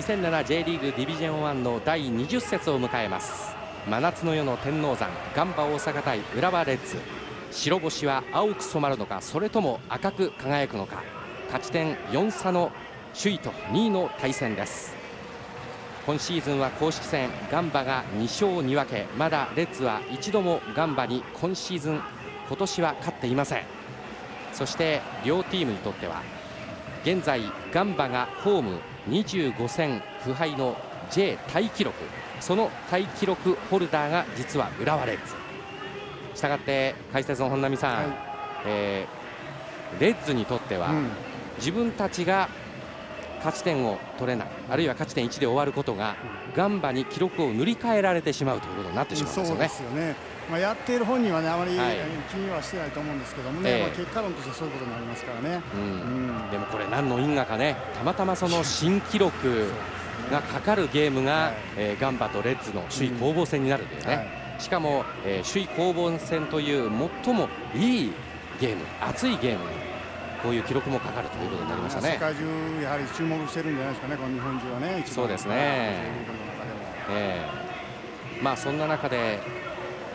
2007J リーグディビジョン1の第20節を迎えます。真夏の夜の天王山ガンバ大阪対浦和レッズ。白星は青く染まるのかそれとも赤く輝くのか。勝ち点4差の首位と2位の対戦です。今シーズンは公式戦ガンバが2勝2分け。まだレッズは一度もガンバに今シーズン今年は勝っていません。そして両チームにとっては現在ガンバがホーム25戦不敗の J タイ記録。そのタイ記録ホルダーが実は浦和レッズしたがって解説の本並さん、はい、えー、レッズにとっては、うん、自分たちが勝ち点を取れないあるいは勝ち点1で終わることがガンバに記録を塗り替えられてしまうということになってしまうんですよね。まあ、やっている本人はねあまり気にはしてないと思うんですけどもね、はい、まあ、結果論としてそういうことになりますからね、うん。うん、でもこれ何の因果かね。たまたまその新記録がかかるゲームが、はい、えー、ガンバとレッズの首位攻防戦になるというね、はい、しかも、えー、首位攻防戦という最もいいゲーム熱いゲームにこういう記録もかかるということになりましたね。世界中やはり注目してるんじゃないですかねこの日本中はねそうですね、えー、まあそんな中で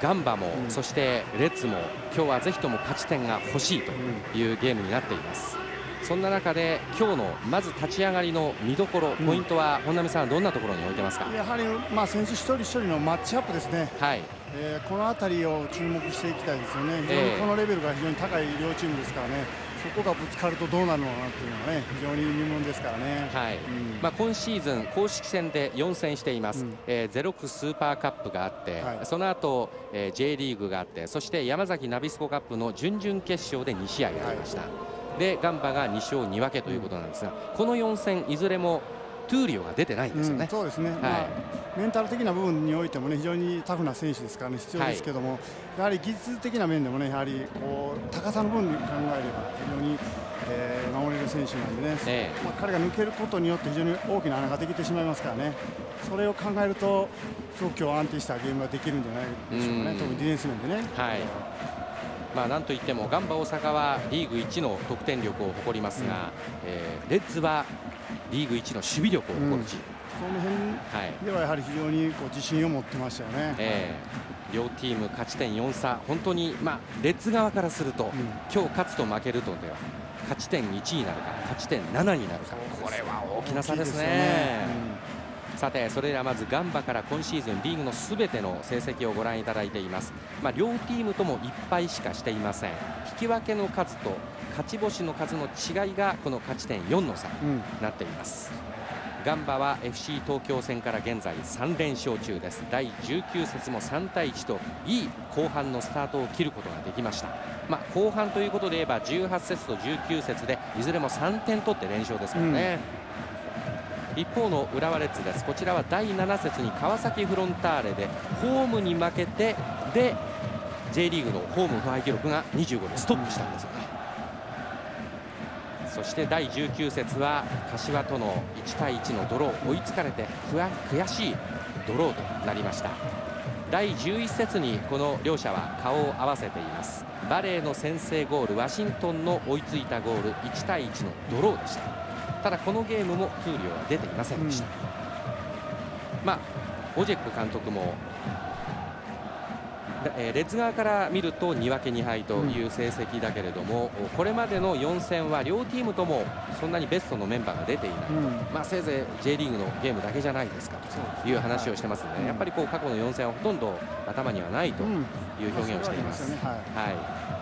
ガンバも、うん、そしてレッズも今日はぜひとも勝ち点が欲しいというゲームになっています。そんな中で今日のまず立ち上がりの見どころ、ポイントは本並さんどんなところに置いてますか？やはりまあ選手一人一人のマッチアップですね、はい。えー、この辺りを注目していきたいですよね、非常にこのレベルが非常に高い両チームですからね。そこがぶつかるとどうなるのかなっていうのはね非常に疑問ですからね、はい。うん、まあ、今シーズン公式戦で4戦しています、うん、えー、ゼロックススーパーカップがあって、はい、その後、えー、J リーグがあってそして山崎ナビスコカップの準々決勝で2試合がありました、はい、でガンバが2勝2分けということなんですが、うん、この4戦いずれも闘莉王が出てないんですよね、うん、そうですね、はい。まあ、メンタル的な部分においてもね非常にタフな選手ですからね必要ですけども、はい、やはり技術的な面でもねやはりこう高さの部分に考えれば非常に、えー、守れる選手なんでね、えー、まあ、彼が抜けることによって非常に大きな穴ができてしまいますからねそれを考えるとすごく今日安定したゲームができるんじゃないでしょうかね。特にディフェンス面でね。はい。まあ、なんといってもガンバ大阪はリーグ1の得点力を誇りますが、うん、えー、レッズはリーグ1の守備力を誇るチーム、その辺ではやはり非常にこう自信を持ってましたよね。えー、両チーム勝ち点4差、本当に、まあ、レッズ側からすると、うん、今日勝つと負けるとでは勝ち点1になるか勝ち点7になるか。これは大きな差ですね。さてそれではまずガンバから今シーズンリーグのすべての成績をご覧いただいています、まあ、両チームとも1敗しかしていません。引き分けの数と勝ち星の数の違いがこの勝ち点4の差になっています、うん、ガンバは FC 東京戦から現在3連勝中です。第19節も3対1といい後半のスタートを切ることができました、まあ、後半ということで言えば18節と19節でいずれも3点取って連勝ですからね、うん、一方の浦和レッズです。こちらは第7節に川崎フロンターレでホームに負けてで J リーグのホーム不敗記録が25でストップしたんです。そして第19節は柏との1対1のドロー追いつかれて悔しいドローとなりました。第11節にこの両者は顔を合わせています。バレーの先制ゴールワシントンの追いついたゴール1対1のドローでした。ただこのゲームもトゥーリオは出ていませんでした、うん、まあオジェック監督もレッズ側から見ると2分け2敗という成績だけれども、うん、これまでの4戦は両チームともそんなにベストのメンバーが出ていない。と、うん、まあ、せいぜい J リーグのゲームだけじゃないですかという話をしてますので、ね、やっぱりこう過去の4戦はほとんど頭にはないという表現をしています。はい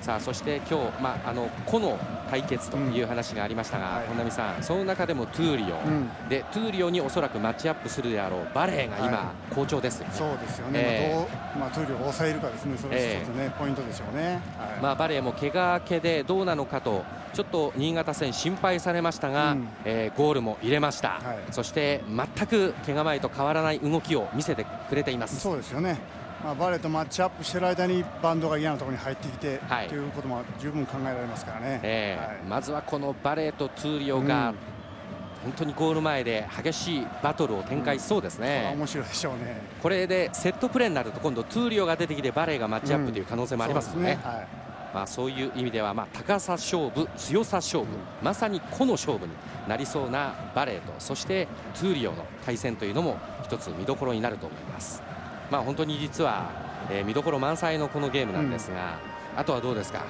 さあそして今日、まあ、あの個の対決という話がありましたが、うん、本並さん、その中でも闘莉王、うん、で闘莉王におそらくマッチアップするであろうバレーが今、はい、好調ですよね。そうですよね、えー、どう、まあ、闘莉王を抑えるかですね、それ一つね、えー、ポイントでしょうね。はい、まあ、バレーも怪我明けでどうなのかとちょっと新潟戦心配されましたが、うん、えー、ゴールも入れました、はい、そして全く怪我前と変わらない動きを見せてくれています。そうですよねまあ、バレーとマッチアップしている間にバンドが嫌なところに入ってきて、はい、ということも十分考えられますからね、えーはい、まずはこのバレーとトゥーリオが、うん、本当にゴール前で激しいバトルを展開しそうですね、うん、面白いでしょうね。これでセットプレーになると今度闘莉王が出てきてバレーがマッチアップという可能性もありますよね。うん、ねはい。まあ、そういう意味では、まあ、高さ勝負、強さ勝負まさに個の勝負になりそうなバレーとそして闘莉王の対戦というのも一つ見どころになると思います。まあ、本当に実は、えー、見どころ満載のこのゲームなんですが、うん、あとはどうですか？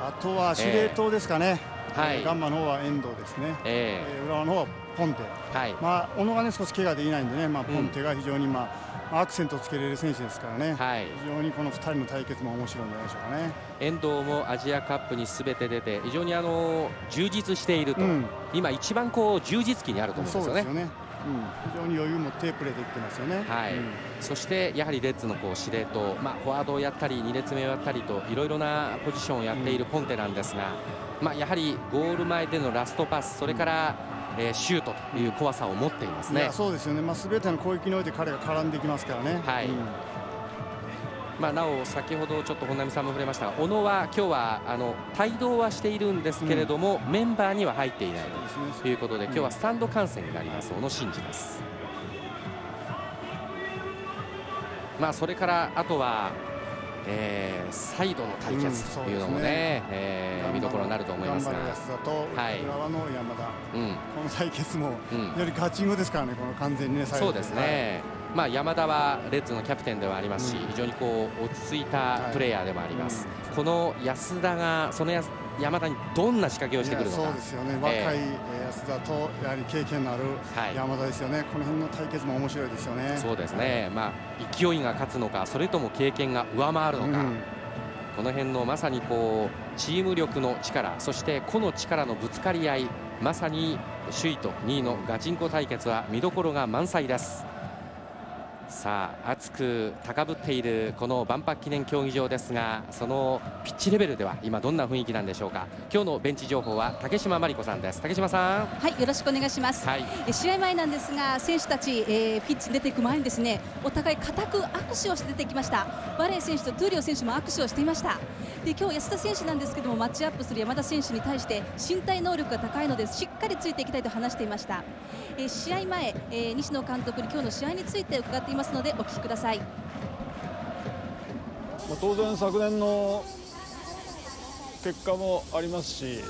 あとは司令塔ですかね、えー、はい、ガンバの方は遠藤ですね、えー、浦和の方はポンテ、はい。まあ、小野が、ね、少し怪我でいないんでね、まあ、ポンテが非常に、まあ、うんアクセントをつけれる選手ですからね、はい、非常にこの2人の対決も面白いんじゃないでしょうかね。遠藤もアジアカップにすべて出て非常にあの充実していると、うん、今一番こう充実期にあると思うんですよね。よね。うん、非常に余裕もテープレーできてますよね、はい、うん、そしてやはりレッズのこう司令塔、まあ、フォワードをやったり2列目をやったりといろいろなポジションをやっているポンテなんですが、まあ、やはりゴール前でのラストパスそれからえー、シュートという怖さを持っていますね。そうですよね。まあすべての攻撃において彼が絡んできますからね。はい。うん、まあなお先ほどちょっと本並さんも触れましたが小野は今日はあの帯同はしているんですけれども、うん、メンバーには入っていないということで、今日はスタンド観戦になります小野伸二です。まあそれからあとはえー、サイドの対決というのもね,、うんね。えー、見どころになると思いますが。安田と浦和の山田、うん、この対決も非常にガチングですからねこの完全にねそうですね、まあ、山田はレッズのキャプテンではありますし、非常にこう落ち着いたプレーヤーでもあります、この安田がその山田にどんな仕掛けをしてくるのか。そうですよね。若い安田とやはり経験のある山田ですよね、はい、この辺の対決も面白いですよね。そうですね、まあ、勢いが勝つのかそれとも経験が上回るのか、うん、この辺のまさにこうチーム力の力そして個の力のぶつかり合いまさに首位と2位のガチンコ対決は見どころが満載です。さあ熱く高ぶっているこの万博記念競技場ですがそのピッチレベルでは今どんな雰囲気なんでしょうか？今日のベンチ情報は竹島真理子さんです。竹島さん。はいよろしくお願いします、はい、試合前なんですが選手たち、えー、ピッチに出ていく前にですねお互い固く握手をして出てきました。バレー選手とトゥーリオ選手も握手をしていましたで今日安田選手なんですけどもマッチアップする山田選手に対して身体能力が高いのでしっかりついていきたいと話していました、えー、試合前、えー、西野監督に今日の試合について伺っていますのでお聞きください。まあ当然昨年の結果もありますし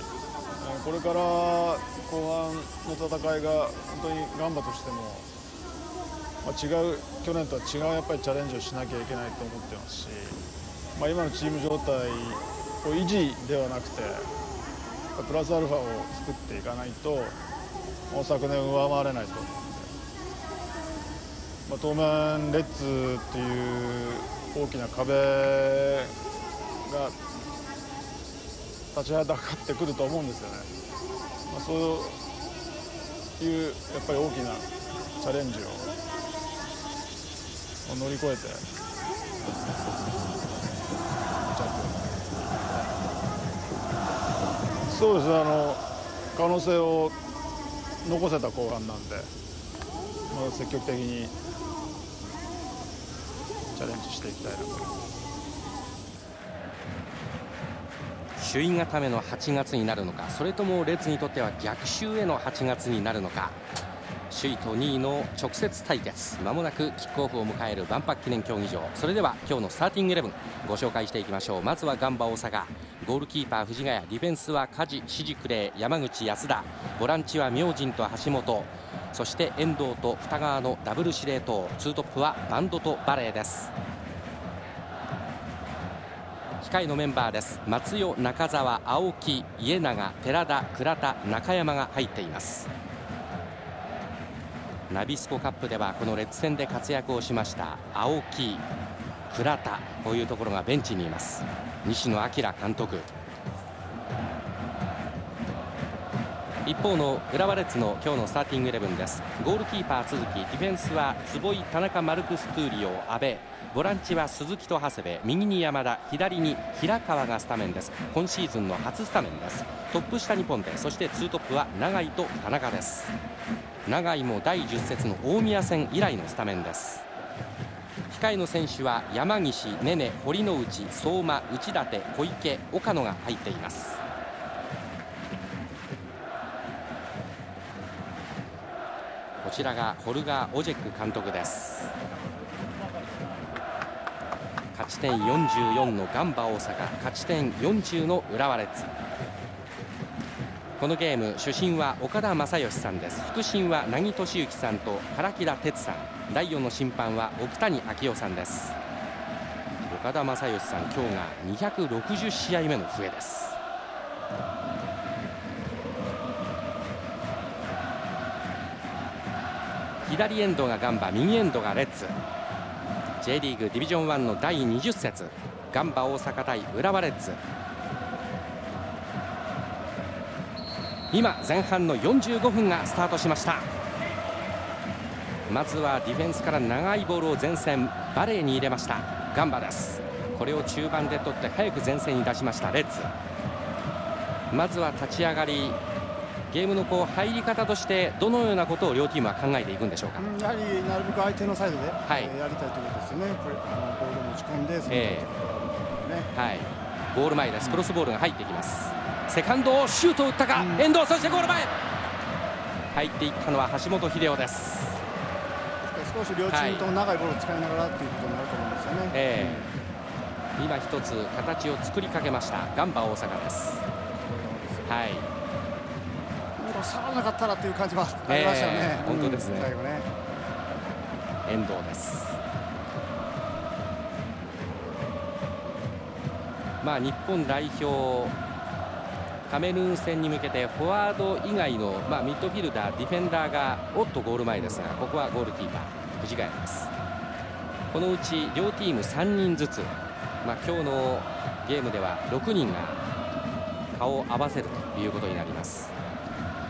これから後半の戦いが本当にガンバとしても、まあ、違う去年とは違うやっぱりチャレンジをしなきゃいけないと思ってますし、まあ、今のチーム状態を維持ではなくてプラスアルファを作っていかないと昨年上回れないとまあ、当面レッツっていう大きな壁が立ちはだかってくると思うんですよね、まあ、そういうやっぱり大きなチャレンジを乗り越えて。そうですねあの可能性を残せた後半なんで、まあ、積極的にチャレンジしていきたいなと。首位固めの8月になるのかそれとも列にとっては逆襲への8月になるのか。首位と2位の直接対決。まもなくキックオフを迎える万博記念競技場。それでは今日のスターティングイレブンご紹介していきましょう。まずはガンバ大阪。ゴールキーパー藤ヶ谷。ディフェンスは梶シジクレイ山口安田。ボランチは明神と橋本。そして遠藤と二川のダブル司令塔。ツートップはバンドとバレーです。控えのメンバーです。松代中澤青木家永寺田倉田中山が入っています。ナビスコカップではこのレッツ戦で活躍をしました青木倉田こういうところがベンチにいます。西野明監督。一方の浦和レッズの今日のスターティングイレブンです。ゴールキーパー鈴木ディフェンスは坪井田中マルクス・トゥーリオ阿部。ボランチは鈴木と長谷部。右に山田左に平川がスタメンです。今シーズンの初スタメンです。トップ下にポンテそしてツートップは永井と田中です。永井も第10節の大宮戦以来のスタメンです。控えの選手は山岸、根根、堀之内、相馬、内館、小池、岡野が入っています。こちらがホルガー・オジェック監督です。勝ち点44のガンバ大阪勝ち点40の浦和レッズ。このゲーム主審は岡田正義さんです。副審は凪俊之さんと唐木田哲さん。第4の審判は奥谷昭夫さんです。岡田正義さん今日が260試合目の笛です。左エンドがガンバ右エンドがレッズ。J リーグディビジョン1の第20節。ガンバ大阪対浦和レッズ。今前半の45分がスタートしました。まずはディフェンスから長いボールを前線バレーに入れました。ガンバです。これを中盤で取って早く前線に出しましたレッズ。まずは立ち上がりゲームのこう入り方としてどのようなことを両チームは考えていくんでしょうか、やはりなるべく相手のサイドで、はい、えー、やりたいということですよね。これあのボールを持ち込んでえー、ね、はい。ゴール前です。クロスボールが入ってきます、うん、セカンドをシュートを打ったか、うん、遠藤そしてゴール前。入っていったのは橋本英雄です。少し両チームとも長いボールを使いながらということになると思うんですよね、えー、今一つ形を作りかけました。ガンバ大阪です。はい。触らなかったらという感じはありましたよね、えー、本当ですね、最後ね。遠藤です。まあ日本代表カメルーン戦に向けてフォワード以外の、まあ、ミッドフィルダーディフェンダーがおっとゴール前ですがここはゴールキーパー藤ヶ谷ですこのうち両チーム3人ずつ、まあ、今日のゲームでは6人が顔を合わせるということになります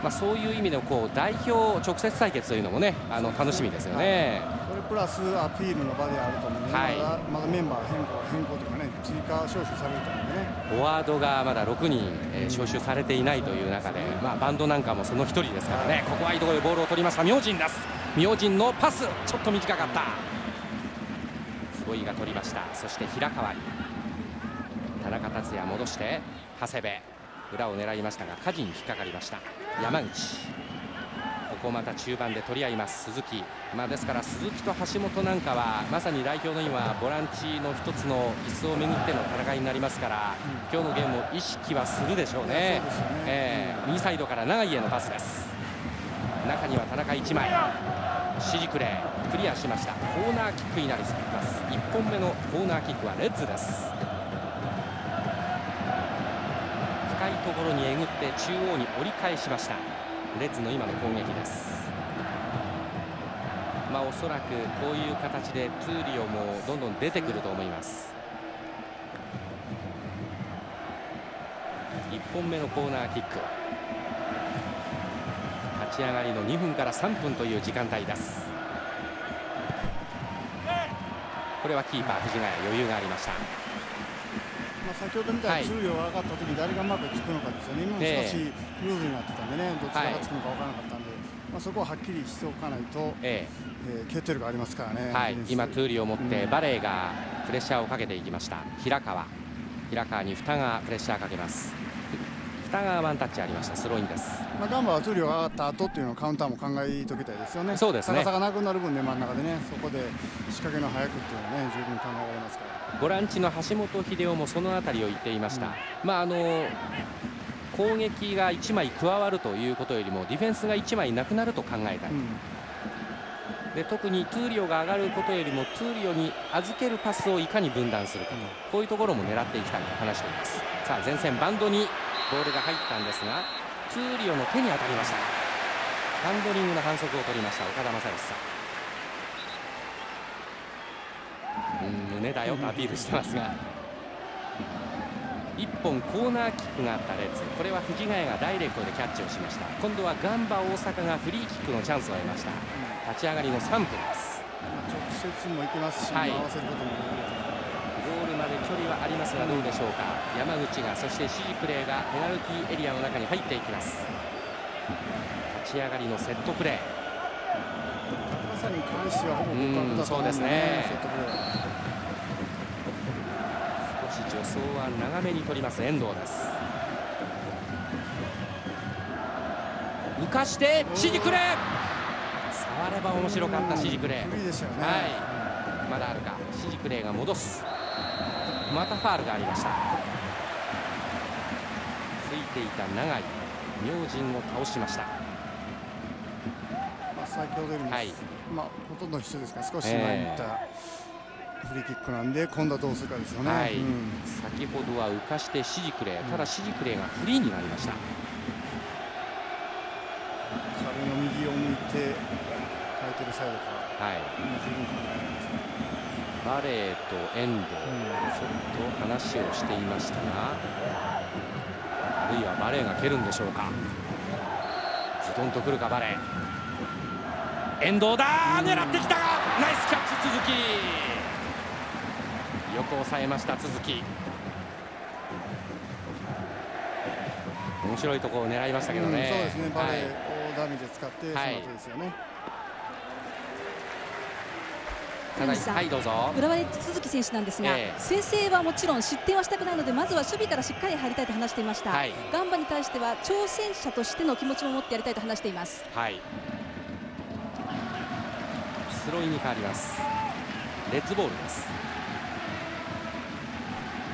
まあ、そういう意味でこう代表直接対決というのもねあの楽しみですよね。それプラスアピールの場であると思うので、はい、まだメンバー変更変更というかね追加招集されると思う。フォワードがまだ6人、えー、招集されていないという中で、まあバンドなんかもその1人ですからね。ここはいいところでボールを取りました明神です。明神のパスちょっと短かった。坪井が取りました。そして平川に田中達也戻して長谷部裏を狙いましたが梶に引っかかりました。山口ここまた中盤で取り合います鈴木、まあ、ですから鈴木と橋本なんかはまさに代表の今ボランチの一つの椅子をめぐっての戦いになりますから、うん、今日のゲームを意識はするでしょうね、ね。えー、右サイドから長井へのパスです。中には田中1枚。指示クレークリアしました。コーナーキックになります。1本目のコーナーキックはレッズです。いところにえぐって中央に折り返しましたレッズの今の攻撃です。まあおそらくこういう形でトゥーリオもどんどん出てくると思います。1本目のコーナーキック。立ち上がりの2分から3分という時間帯です。これはキーパー藤ヶ谷余裕がありました、先ほどみたい。に重量が上がった時に誰がマークつくのかですよね、今も少しルーズになってたんでね、どちらがつくのか分からなかったんで、まあ、そこははっきりしておかないと、ええ。ー、決定力ありますからね、はい、今、トゥーリを持って、バレーがプレッシャーをかけていきました、平川、平川に蓋がプレッシャーかけます。北川ワンタッチありました。スローインです、まあ、ガンバはトゥーリオが上がった後っていうのをカウンターも考えときたいですよね。そうですね。高さがなくなる分ね真ん中でねそこで仕掛けの早くっていうのはね十分考えられますからボランチの橋本英雄もその辺りを言っていました、うん、まああの攻撃が1枚加わるということよりもディフェンスが1枚なくなると考えたい、うん。で特にトゥーリオが上がることよりもトゥーリオに預けるパスをいかに分断するか。と、こういうところも狙っていきたいと話しています。さあ前線バンドにボールが入ったんですがトゥーリオの手に当たりました。ハンドリングの反則を取りました岡田正義さんうん胸だよとアピールしてますが。1本コーナーキックがあったレッズこれは藤ヶ谷がダイレクトでキャッチをしました。今度はガンバ大阪がフリーキックのチャンスを得ました。立ち上がりの3分です。直接もいけますし、はい、合わせることもできるまで距離はありますがどうでしょうか。山口がそしてプレーがペナルティーエリアの中に入っていきます。立ち上がりのセットプレー。まさに関してはほぼ互角だそうですね。少し助走は長めに取ります遠藤です。浮かして触れば面白かったね、はい。まだあるか。指示クレーが戻す。またファールがありました。ついていた長井。明神を倒しました、まあ、先ほどよりも、はい、まあ、ほとんど一緒ですが少し前にいったフリーキックなんで今度はどうするかですよね、はい。うん、先ほどは浮かしてシジクレただシジクレがフリーになりました、壁の右を向いてサイドからはい。バレーと遠藤、うん、ちょっと話をしていましたがあるいはバレーが蹴るんでしょうか。ズドンとくるかバレー。遠藤だ狙ってきたがナイスキャッチ続きよく抑えました続き面白いところを狙いましたけどね、うん、そうですね。バレーをダメージ使って、その後ですよね、はいはいどうぞ。浦和レッズ鈴木選手なんですが、えー、先制はもちろん失点はしたくないのでまずは守備からしっかり入りたいと話していました、はい、ガンバに対しては挑戦者としての気持ちも持ってやりたいと話しています。はい。スローインに変わります。レッズボールです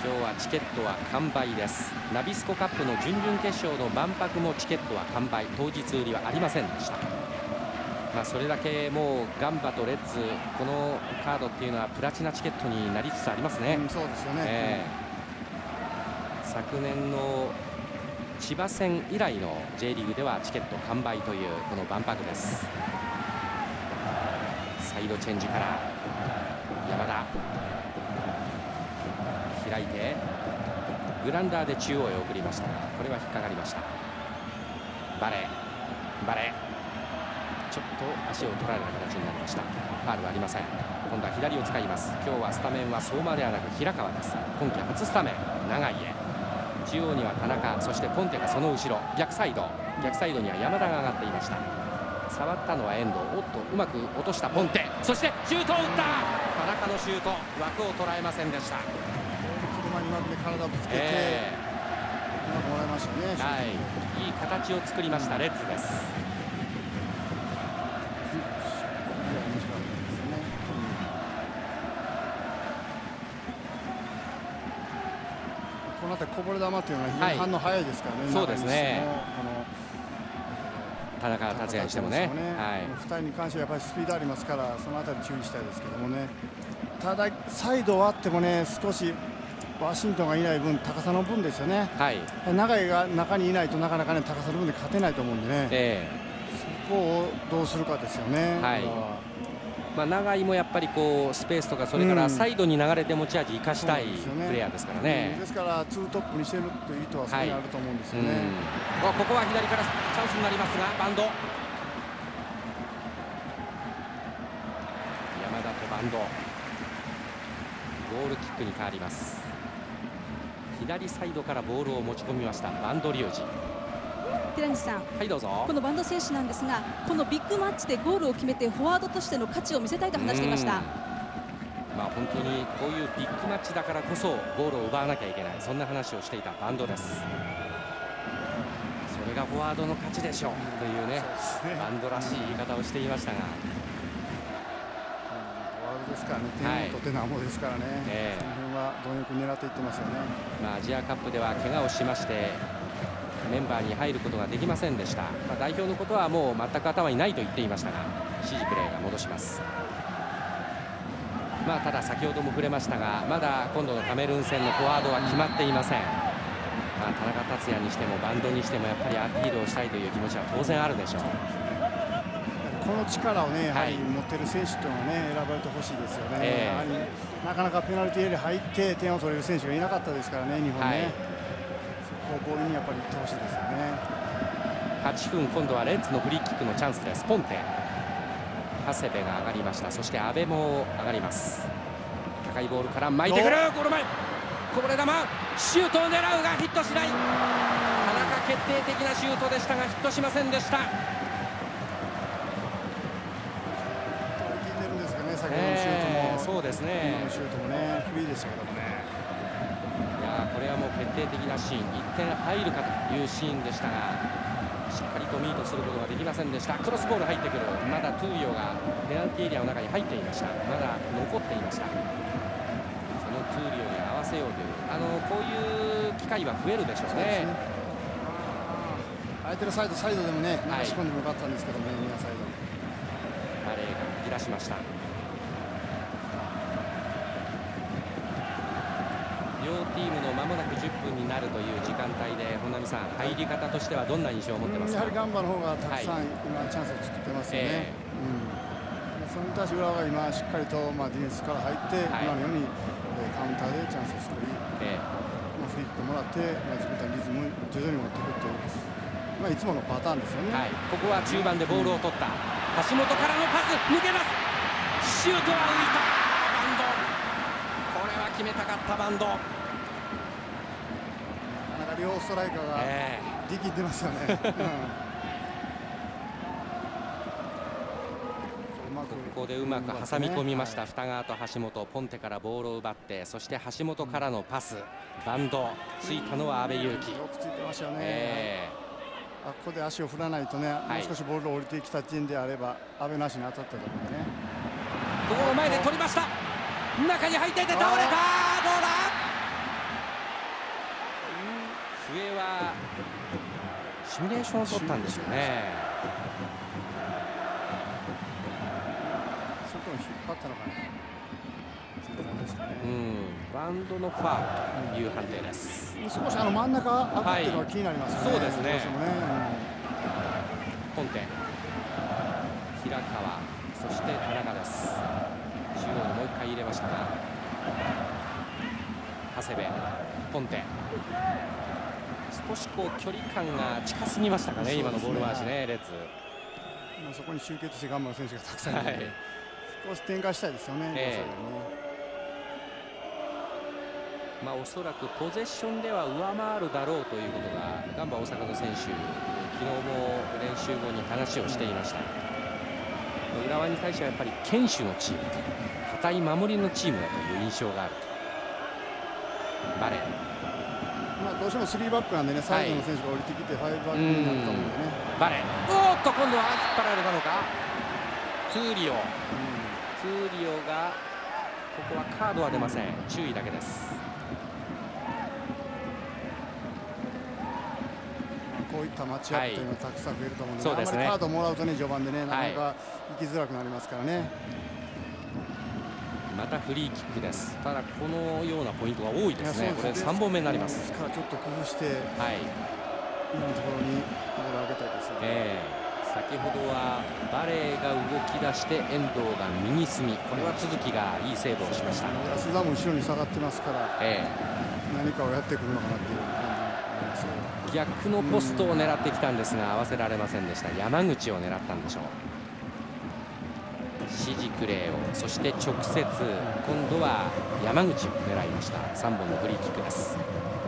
今日はチケットは完売です。ナビスコカップの準々決勝の万博もチケットは完売。当日売りはありませんでした。まあ、それだけもうガンバとレッズこのカードっていうのはプラチナチケットになりつつありますね。うん、そうですよね、えー、昨年の千葉戦以来の J リーグではチケット完売というこの万博です。サイドチェンジから山田開いてグランダーで中央へ送りました。がこれは引っかかりました。バレー。バレー。ちょっと足を取られた形になりました。ファールはありません。今度は左を使います。今日はスタメンは相馬ではなく平川です。今季初スタメン。長井へ。中央には田中そしてポンテがその後ろ。逆サイド。逆サイドには山田が上がっていました。触ったのは遠藤。おっとうまく落としたポンテ。そしてシュートを打った。田中のシュート。枠を捉えませんでした。体をぶつけて、えー、うまくもらいましたねはい。いい形を作りましたレッズです。こぼれ球というのは非常に反応早いですからね、はい、そうですね。田中達也にしてもね、ね、はい、2人に関してはやっぱりスピードありますからその辺り注意したいですけどもね。ただサイドはあってもね少しワシントンがいない分高さの分ですよね、はい、長井が中にいないとなかなかね高さの分で勝てないと思うんでね、えー、そこをどうするかですよね。はい。まあ、長井もやっぱりこうスペースとかそれからサイドに流れて持ち味生かしたいプレーヤーですからね。ですからツートップにしてるという意図はそこにあると思うんですよね。はい、ここは左からチャンスになりますがバンド。山田とバンド。ゴールキックに変わります左サイドからボールを持ち込みましたバンドリュウジ。寺西さん、はいどうぞ。このバンド選手なんですがこのビッグマッチでゴールを決めてフォワードとしての価値を見せたいと話していました。まあ、本当にこういうビッグマッチだからこそゴールを奪わなきゃいけない。そんな話をしていたバンドです。それがフォワードの勝ちでしょう。というね、ね、バンドらしい言い方をしていましたが、うん、フォワードですからね。点を取ってなんぼですからね、はいえ。ー、は貪欲狙っていってますよね、まあ、アジアカップでは怪我をしましてメンバーに入ることができませんでした、まあ、代表のことはもう全く頭にないと言っていましたが指示プレーが戻します。まあただ先ほども触れましたがまだ今度のカメルーン戦のフォワードは決まっていません、まあ、田中達也にしてもバンドにしてもやっぱりアピールをしたいという気持ちは当然あるでしょう。この力をね、やはり持っている選手というのはね、選ばれてほしいですよね、えー、なかなかペナルティーエリア入って点を取れる選手がいなかったですからね、日本ね。はい。ボールにやっぱり行ってほしいですよね。8分今度はレッズのフリーキックのチャンスです。ポンテ。長谷部が上がりました。そして阿部も上がります。高いボールから巻いてくる。ゴール前。こぼれ球。シュートを狙うがヒットしない。田中決定的なシュートでしたがヒットしませんでしたそうですね。今のシュートもねフリーでしたけどもね。これはもう決定的なシーン。1点入るかというシーンでしたがしっかりとミートすることができませんでした。クロスボール入ってくる。まだトゥーヨがペナルティーエリアの中に入っていました。まだ残っていました。そこのトゥーリオに合わせようという。あのこういう機会は増えるでしょうね。相手のサイドサイドでもね流し込んでもよかったんですけどね、ニアサイド。バレーが吹き出しました両チームのまもなく10分になるという時間帯で本並さん入り方としてはどんな印象を持ってますか、やはりガンバの方がたくさん、今チャンスを作ってますよね、えー、うん、それに対して浦和が今しっかりと、まあ、ディフェンスから入って、はい、今のように、えー、カウンターでチャンスを作り、えーまあ、フリックもらって、まあ、自分たちのリズムを徐々に持っていくというまあ、いつものパターンですよね、はい、ここは中盤でボールを取った、橋本からのパス抜けます。シュートは浮いた。バンド。これは決めたかったバンド両ストライカーが力んでますよね、えーここでうまく挟み込みました、二川と橋本。ポンテからボールを奪ってそして橋本からのパス。バンド。ついたのは阿部勇樹。よくついてましたよね、えーあここで足を振らないとね、はい、もう少しボールを降りてきた時点であれば阿部なしに当たったと思うね。ここを前で取りました。中に入っていて倒れた。どうだ？笛はシミュレーションを取ったんですよね外に引っ張ったのかなバンドのファーという判定です。少しあの真ん中赤っていうのは気になります、ねはい、そうですね。ねポンテ、平川、そして田中です。中央にもう一回入れましたが、長谷部、ポンテ。少しこう距離感が近すぎましたかね、ね。今のボール回しね、列。そこに集結して頑張る選手がたくさんいるので、はい、少し展開したいですよね。えーまあ、おそらくポゼッションでは上回るだろうということがガンバ大阪の選手昨日も練習後に話をしていました。浦和に対してはやっぱり堅守のチーム堅い守りのチームだという印象があるバレーまあ、どうしても3バックなんでね、サイドの選手が降りてきて、5バックになると思うんでね。バレー、おっと、今度は引っ張られたのか、トゥーリオ、トゥーリオが、ここはカードは出ません、注意だけです。こういったマッチアップというのはたくさん増えると思うので、はい、あまりカードもらうとね序盤でねなかなか行きづらくなりますからね。またフリーキックです。ただこのようなポイントが多いですね。これ3本目になります。ですからちょっと工夫して、はい、今のところにボールを上げたいですよね。えー先ほどはバレーが動き出して遠藤が右隅。これは続きがいいセーブをしました。安田も後ろに下がってますから、えー、何かをやってくるのかなっていう逆のポストを狙ってきたんですが合わせられませんでした。山口を狙ったんでしょう指示クレーをそして直接今度は山口を狙いました。3本のフリーキックです。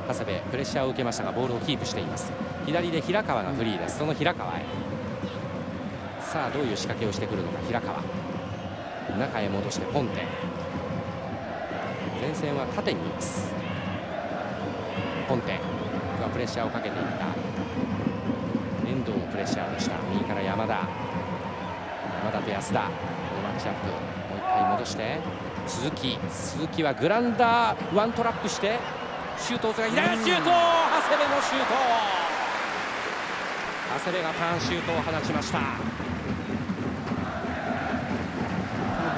長谷部プレッシャーを受けましたがボールをキープしています。左で平川がフリーです。その平川へ。さあどういう仕掛けをしてくるのか。平川。中へ戻してポンテ。前線は縦にいます。ポンテ。がプレッシャーをかけていった。遠藤のプレッシャーでした。右から山田。山田と安田。このマッチアップもう一回戻して鈴木鈴木はグランダーワントラップしてシュートを左シュート長谷部のシュート！長谷部がターンシュートを放ちました。ボ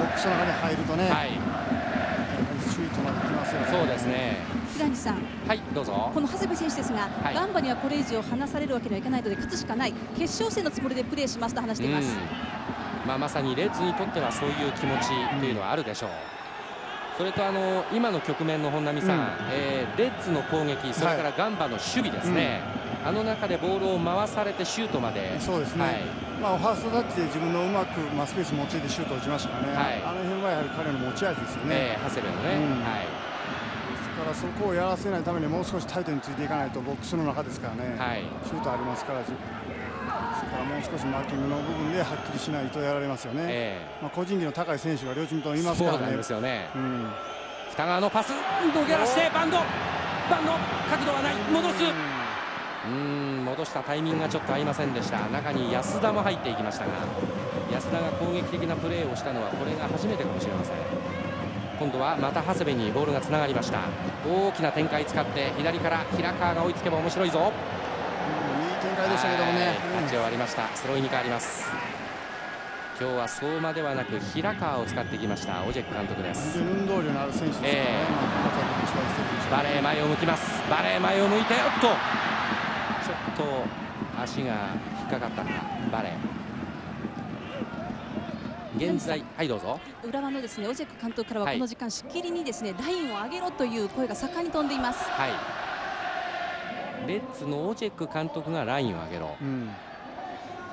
ックスの中に入るとね、はい、シュートまで来ますよね。そうですね。平西さん、はいどうぞ。この長谷部選手ですが、はい、ガンバにはこれ以上離されるわけにはいかないので勝つしかない。決勝戦のつもりでプレーしますと話しています、まあ、まさにレッズにとってはそういう気持ちというのはあるでしょう。それとあの今の局面の本並さん、うん、えー、レッズの攻撃それからガンバの守備ですね、はいうん、あの中でボールを回されてシュートまで。そうですね、はい、まあ、ファーストタッチで自分のうまく、まあ、スペース持っていてシュートを打ちましたからね、はい、あの辺はやはり彼の持ち味ですよね。えー、長谷部のね、うん、はい。からそこをやらせないためにもう少しタイトについていかないとボックスの中ですからね、はい、シュートありますからですからもう少しマーキングの部分ではっきりしないとやられますよね、えー、まあ、個人技の高い選手が両チームともいますからね。ですよね、うん、北川のパス。土下座してバンド。バンド。角度はない。戻す。うん。戻したタイミングがちょっと合いませんでした。中に安田も入っていきましたが安田が攻撃的なプレーをしたのはこれが初めてかもしれません。今度はまた長谷部にボールがつながりました。大きな展開使って左から平川が追いつけば面白いぞ、うん、いでしたけどもねタッチ終わりました。スローインに変わります。今日は相馬ではなく平川を使ってきましたオジェック監督です。運動量のある選手ですね、えー、バレー前を向きます。バレー前を向いておっと。ちょっと足が引っかかったかバレー。現在はい。どうぞ。浦和のですねオジェック監督からはこの時間しっきりにですね、ラインを上げろという声が盛んに飛んでいます。はいレッズのオジェック監督がラインを上げろ、うん、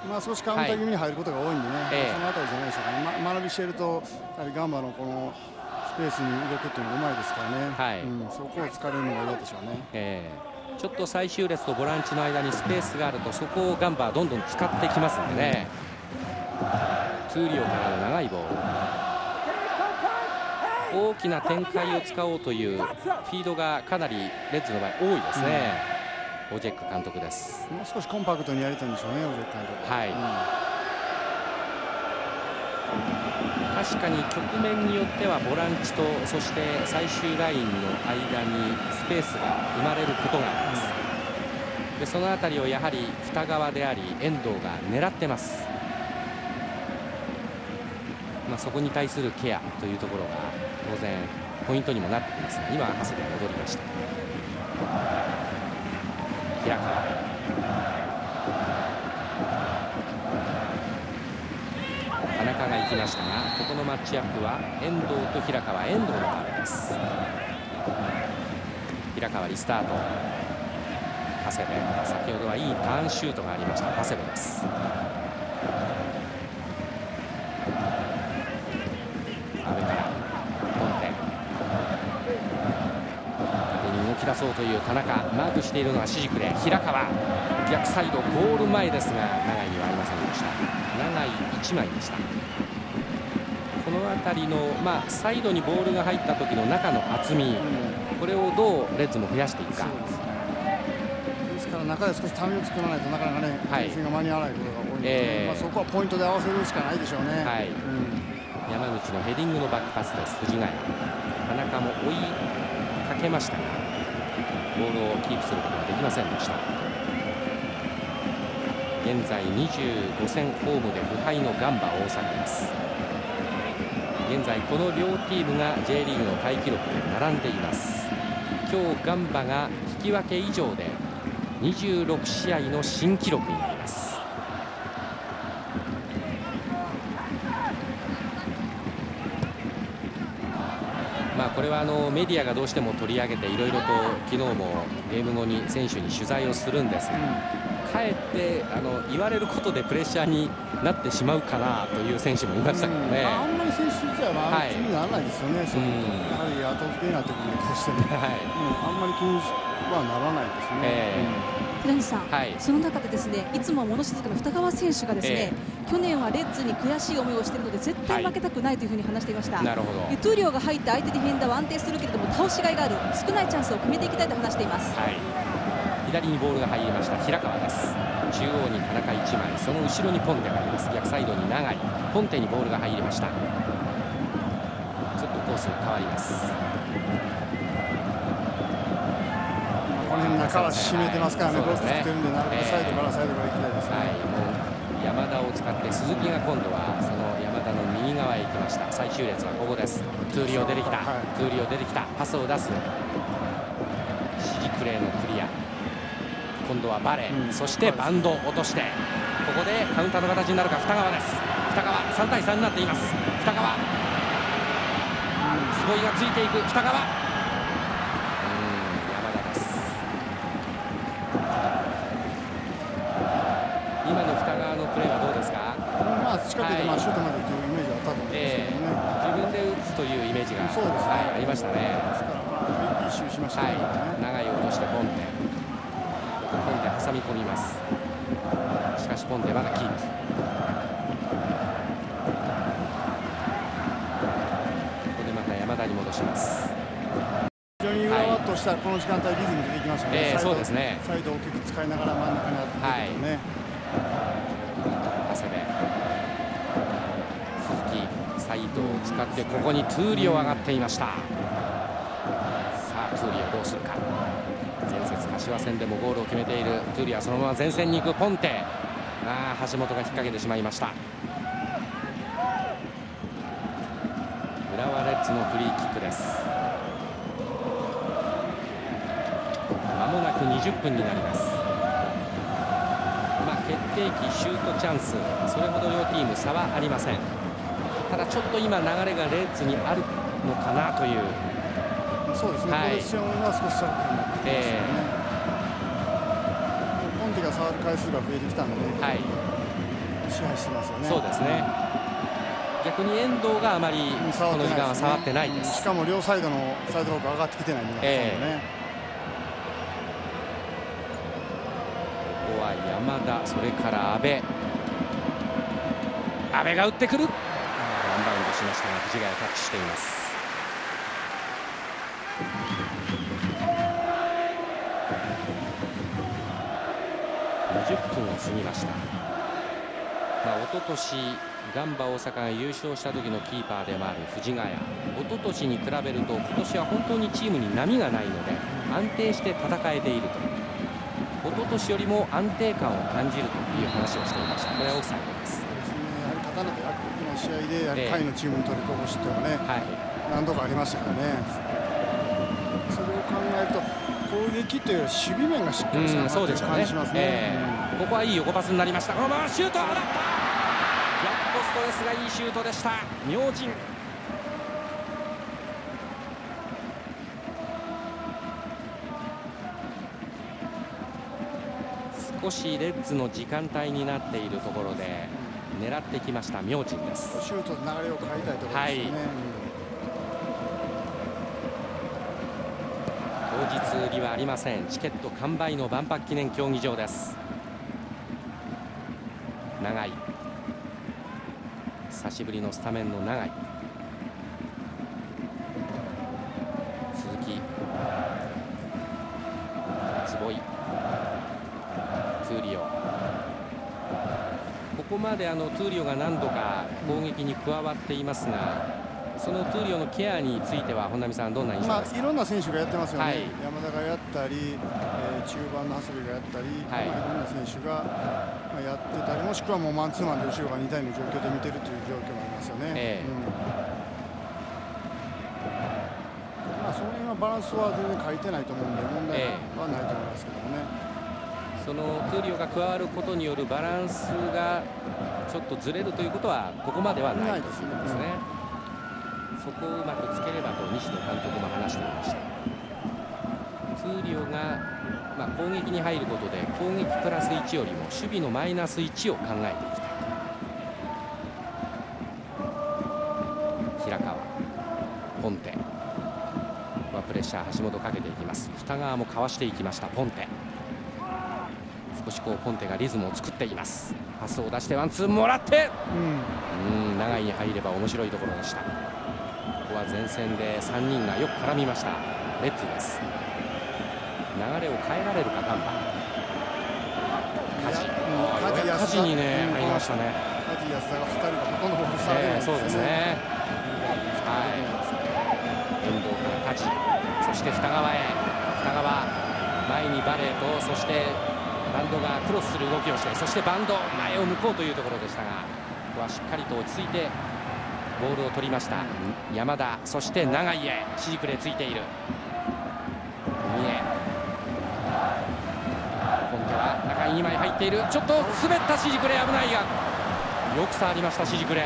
まあ少しカウンター気味に入ることが多いんでね、はい、そのあたりじゃないでしょうかね、ま、学びしているとやはりガンバのこのスペースに動くっていうのがうまいですからね、はい。うん、そこを突かれるのが嫌でしょうね。えー、ちょっと最終列とボランチの間にスペースがあるとそこをガンバはどんどん使ってきますんでね。ツーリオからの長いボール。大きな展開を使おうというフィードがかなりレッズの場合多いですね、うん、オジェック監督です。もう少しコンパクトにやりたいんでしょうねオジェック監督。はい、うん、確かに局面によってはボランチとそして最終ラインの間にスペースが生まれることがあります、うん、でその辺りをやはり二側であり遠藤が狙ってます。まあ、そこに対するケアというところが当然ポイントにもなってきます。が今、長谷部戻りました平川田中が行きましたがここのマッチアップは遠藤と平川。遠藤のファウルです。平川リスタート。長谷部。先ほどはいいターンシュートがありました。長谷部です。上からそうという田中。マークしているのはシジクで平川。逆サイドゴール前ですが長井にはありませんでした。長井1枚でした。この辺りの、まあ、サイドにボールが入った時の中の厚み、これをどうレッズも増やしていくか。です。から中で少しためを作らないとなかなかね、はい、が間に合わないことが多いので、えー、まあ、そこはポイントで合わせるしかないでしょうね、はい。うん、山口のヘディングのバックパスです。藤ヶ谷。田中も追いかけましたがボールをキープすることができませんでした。現在25戦ホームで無敗のガンバ大阪です。現在この両チームが J リーグのタイ記録で並んでいます。今日ガンバが引き分け以上で26試合の新記録になりますこれはあのメディアがどうしても取り上げていろいろと昨日もゲーム後に選手に取材をするんですが、かえってあの言われることでプレッシャーになってしまうかなという選手もいましたけどね、あんまり選手自体は気にならないですよね、はい、そのやはり後付けになってくるとしても、はい、あんまり気にはならないですね。えー平西さん、はい、その中でですねいつも物静かな二川選手がですね、えー、去年はレッズに悔しい思いをしているので絶対負けたくないというふうに話していました、はい、なるほど。トゥーリオが入って相手ディフェンダーは安定するけれども倒しがいがある。少ないチャンスを決めていきたいと話しています、はい、左にボールが入りました。平川です。中央に田中1枚。その後ろにポンテがあります。逆サイドに長いポンテにボールが入りました。ちょっとコースが変わります中は締めてますからね、ボックスてるんで、なるべくサイドからサイドから行きたいですね。はい、山田を使って鈴木が今度はその山田の右側へ行きました。最終列はここです。トゥーリオ出てきた、はい、トゥーリオ出てきた。パスを出す。シジクレーのクリア。今度はバレー、うん、そして播戸落として。ここでカウンターの形になるか。二川です。二川。3対3になっています。二川。坪井がついていく。二川近くでまあシュートまでというイメージはあったと思うんですけどね、えー、自分で打つというイメージがそうですね、はい、ありましたね。ですからまあ一周しましたね、はい、長い落としてポンテポンテ挟み込みます。しかしポンテまだキープ。ここでまた山田に戻します。非常に浦和としたらこの時間帯リズム出てきますよね。えー、そうですね。サイドを大きく使いながら真ん中に当ててね。はい使ってここにトゥーリオ上がっていました、さあトゥーリオどうするか。前節柏戦でもゴールを決めている。トゥーリオはそのまま前線に行くポンテ。あ橋本が引っ掛けてしまいました。浦和レッズのフリーキックです。まもなく20分になります。まあ決定機シュートチャンス。それほど両チーム差はありません。ちょっと今流れがレッズにあるのかなという。そうですね、はい、ポジションは少し下がってますね、えー、ポンテが触る回数が増えてきたので、はい、支配してますよね。そうですね。逆に遠藤があまりこの時間は触ってないです、しかも両サイドのサイドローク上がってきてないんで、えー、ここは山田それから阿部。阿部が打ってくるしましたが藤ヶ谷タッチしています。20分を過ぎました、まあ、一昨年ガンバ大阪が優勝した時のキーパーでもある藤ヶ谷。一昨年に比べると今年は本当にチームに波がないので安定して戦えていると。一昨年よりも安定感を感じるという話をしていました。これはオフサイドです。やはり勝たなきゃいけない試合で下位のチームに取りこぼしっていうのはね、はい、何度かありましたからね。それを考えると攻撃というより守備面がしっかりしたなという感じしますね、えー、ここはいい横パスになりました。このままシュート。だったストレスがいいシュートでした。明神。少しレッズの時間帯になっているところで狙ってきました明神です。シュートで流れを変えたいところですね、はい。当日売りはありません。チケット完売の万博記念競技場です。永井久しぶりのスタメンの永井鈴木坪井トゥーリオここまであのトゥーリオが何度か攻撃に加わっていますがそのトゥーリオのケアについては本並さんどんな印象ですか、まあ、いろんな選手がやってますよね、はい、山田がやったり、えー、中盤の長谷部がやったり、はい。まあ、いろんな選手が、まあ、やってたりもしくはもうマンツーマンで後ろが2対の状況で見てるという状況もありますよね。えー、うん。まあ、その辺はバランスは全然変えてないと思うんで問題はないと思いますけどもね。そのトゥーリオが加わることによるバランスがちょっとずれるということはここまではないですね。そこをうまくつければと西野監督も話していました。トゥーリオが、まあ、攻撃に入ることで攻撃プラス1よりも守備のマイナス1を考えていきたい平川ポンテ。はプレッシャー橋本かけていきます。二川もかわしていきましたポンテ。少しこうポンテがリズムを作っています。パスを出してワンツーもらって。うん。永井に入れば面白いところでした。ここは前線で3人がよく絡みました。レッズです。流れを変えられるかガンバ。カジ。にね入りましたね。カジ安田が2人がほとんどボールされそうですね。はい。遠藤からカジ。そして二川へ。二川前にバレーとそしてバンドがクロスする動きをしてそしてバンド前を向こうというところでしたがここはしっかりと落ち着いてボールを取りました。山田そして永井へシジクレついている。右へ今度は中に2枚入っている。ちょっと滑ったシジクレ危ないがよく触りましたシジクレ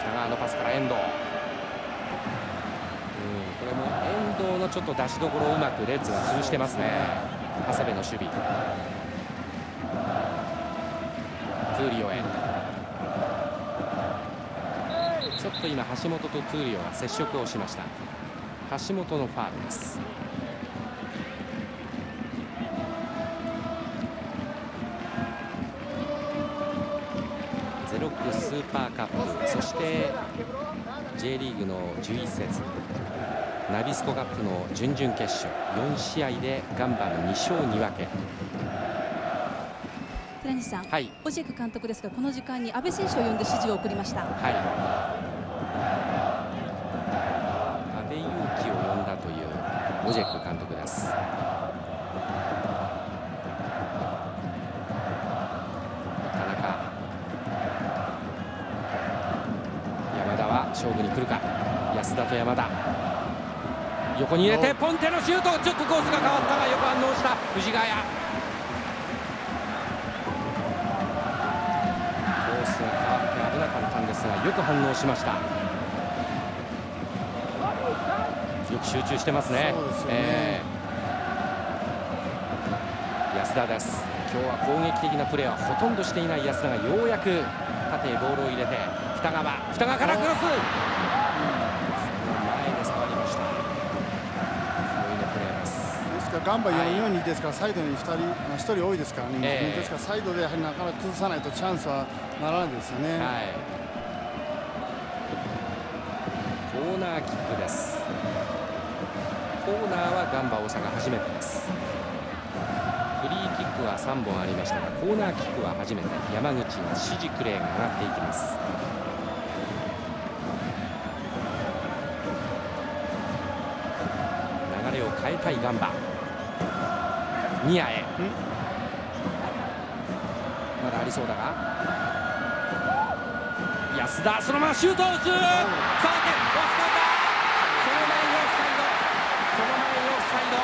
北川のパスから遠藤うんこれも遠藤のちょっと出しどころをうまくレッズが通してますね。長谷部の守備。トゥーリオへ。ちょっと今橋本とトゥーリオが接触をしました。橋本のファールです。ゼロックススーパーカップ。そして J リーグの11節。ナビスコカップの準々決勝。4試合でガンバの2勝2分け。に西さん、はい、オジェク監督ですがこの時間に阿部選手を呼んで指示を送りました。はい。阿部勇樹を呼んだというオジェク監督です。勝負に来るか。安田と山田横に入れてポンテのシュート。ちょっとコースが変わったがよく反応した。藤ヶ谷。コースが変わって危なかったんですがよく反応しました。よく集中してますね。すね、えー、安田です。今日は攻撃的なプレーはほとんどしていない安田がようやく縦へボールを入れて二川二川からクロス、前で触りましたですからガンバ442ですからサイドに2人、まあ、1人多いですからね、えー、ですからサイドでやはりなかなか崩さないとチャンスはならないですよね、はい、コーナーキックです。コーナーはガンバ大阪初めてです。フリーキックは3本ありましたがコーナーキックは初めて山口が指示クレーが上がっていきます。変えたいガンバニアへ。まだありそうだが。安田そのままシュートを打つ。さあその前にオフサイド。その前にオフサイド。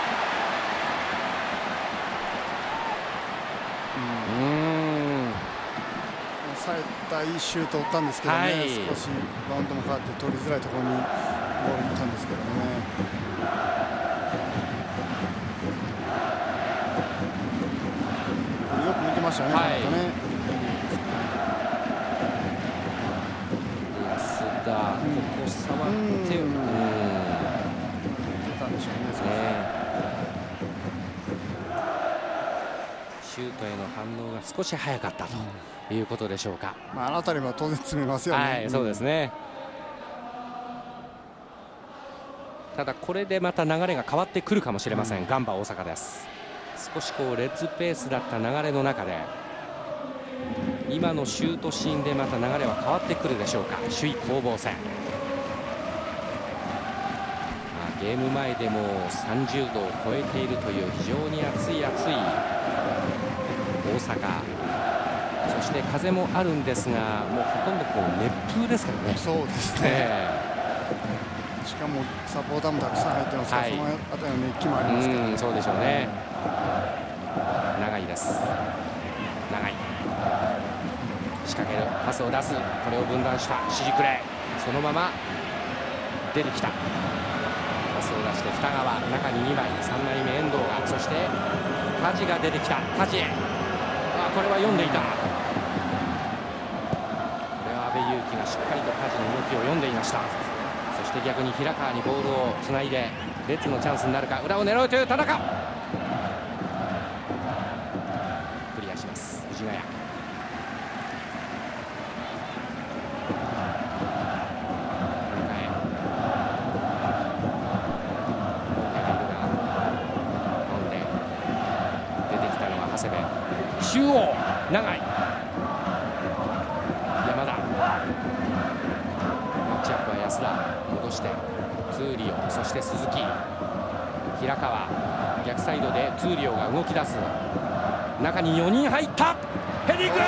うん。さえたいいシュートを打ったんですけどね、はい、少しバウンドも変わって取りづらいところにボールに行ったんですけどね。ましたね。はい、ね安田、ここ触って、うん、たんでしょうね。ねシュートへの反応が少し早かったということでしょうか。まあ、あの辺りは当然詰めますよね。はい、そうですね。ただこれでまた流れが変わってくるかもしれません、ガンバ大阪です。少しこうレッズペースだった流れの中で今のシュートシーンでまた流れは変わってくるでしょうか。首位攻防戦、まあ、ゲーム前でも30度を超えているという非常に暑い暑い大阪。そして風もあるんですがもうほとんどこう熱風ですからね。そうですね、かもサポーターもたくさん入ってますから、はい、その辺りの熱気もありますから、ね、そうでしょうね。長いです。長い仕掛けるパスを出す。これを分断した。指示くれそのまま出てきた。パスを出して二川。中に2枚。3枚目遠藤が。そして梶が出てきた。梶へ。あこれは読んでいた。これは阿部勇樹がしっかりと梶の動きを読んでいました。そして逆に平川にボールをつないで列のチャンスになるか。裏を狙うという田中長い山田マッチアップは安田戻してツーリオそして鈴木平川逆サイドでツーリオが動き出す中に4人入ったヘディングこ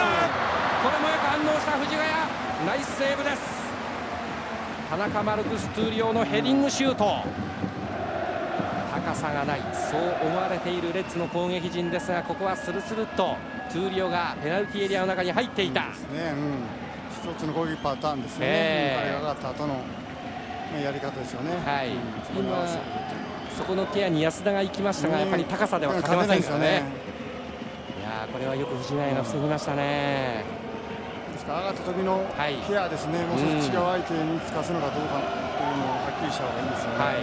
れもよく反応した藤ヶ谷ナイスセーブです田中マルクス・ツーリオのヘディングシュート。高さがない。そう思われているレッツの攻撃陣ですがここはスルスルとトゥーリオがペナルティーエリアの中に入っていた、ね。うん、一つの攻撃パターンですね、えー、上がった後のやり方ですよね、はい、うん、今そこのケアに安田が行きましたが、やっぱり高さでは勝てませんからね、ね。いやこれはよく藤ヶ谷が防ぎましたね。ですか？ら上がった時のケアですね、はい、もう少し違う相手につかすのかどうかというのをはっきりした方がいいですよね。はい。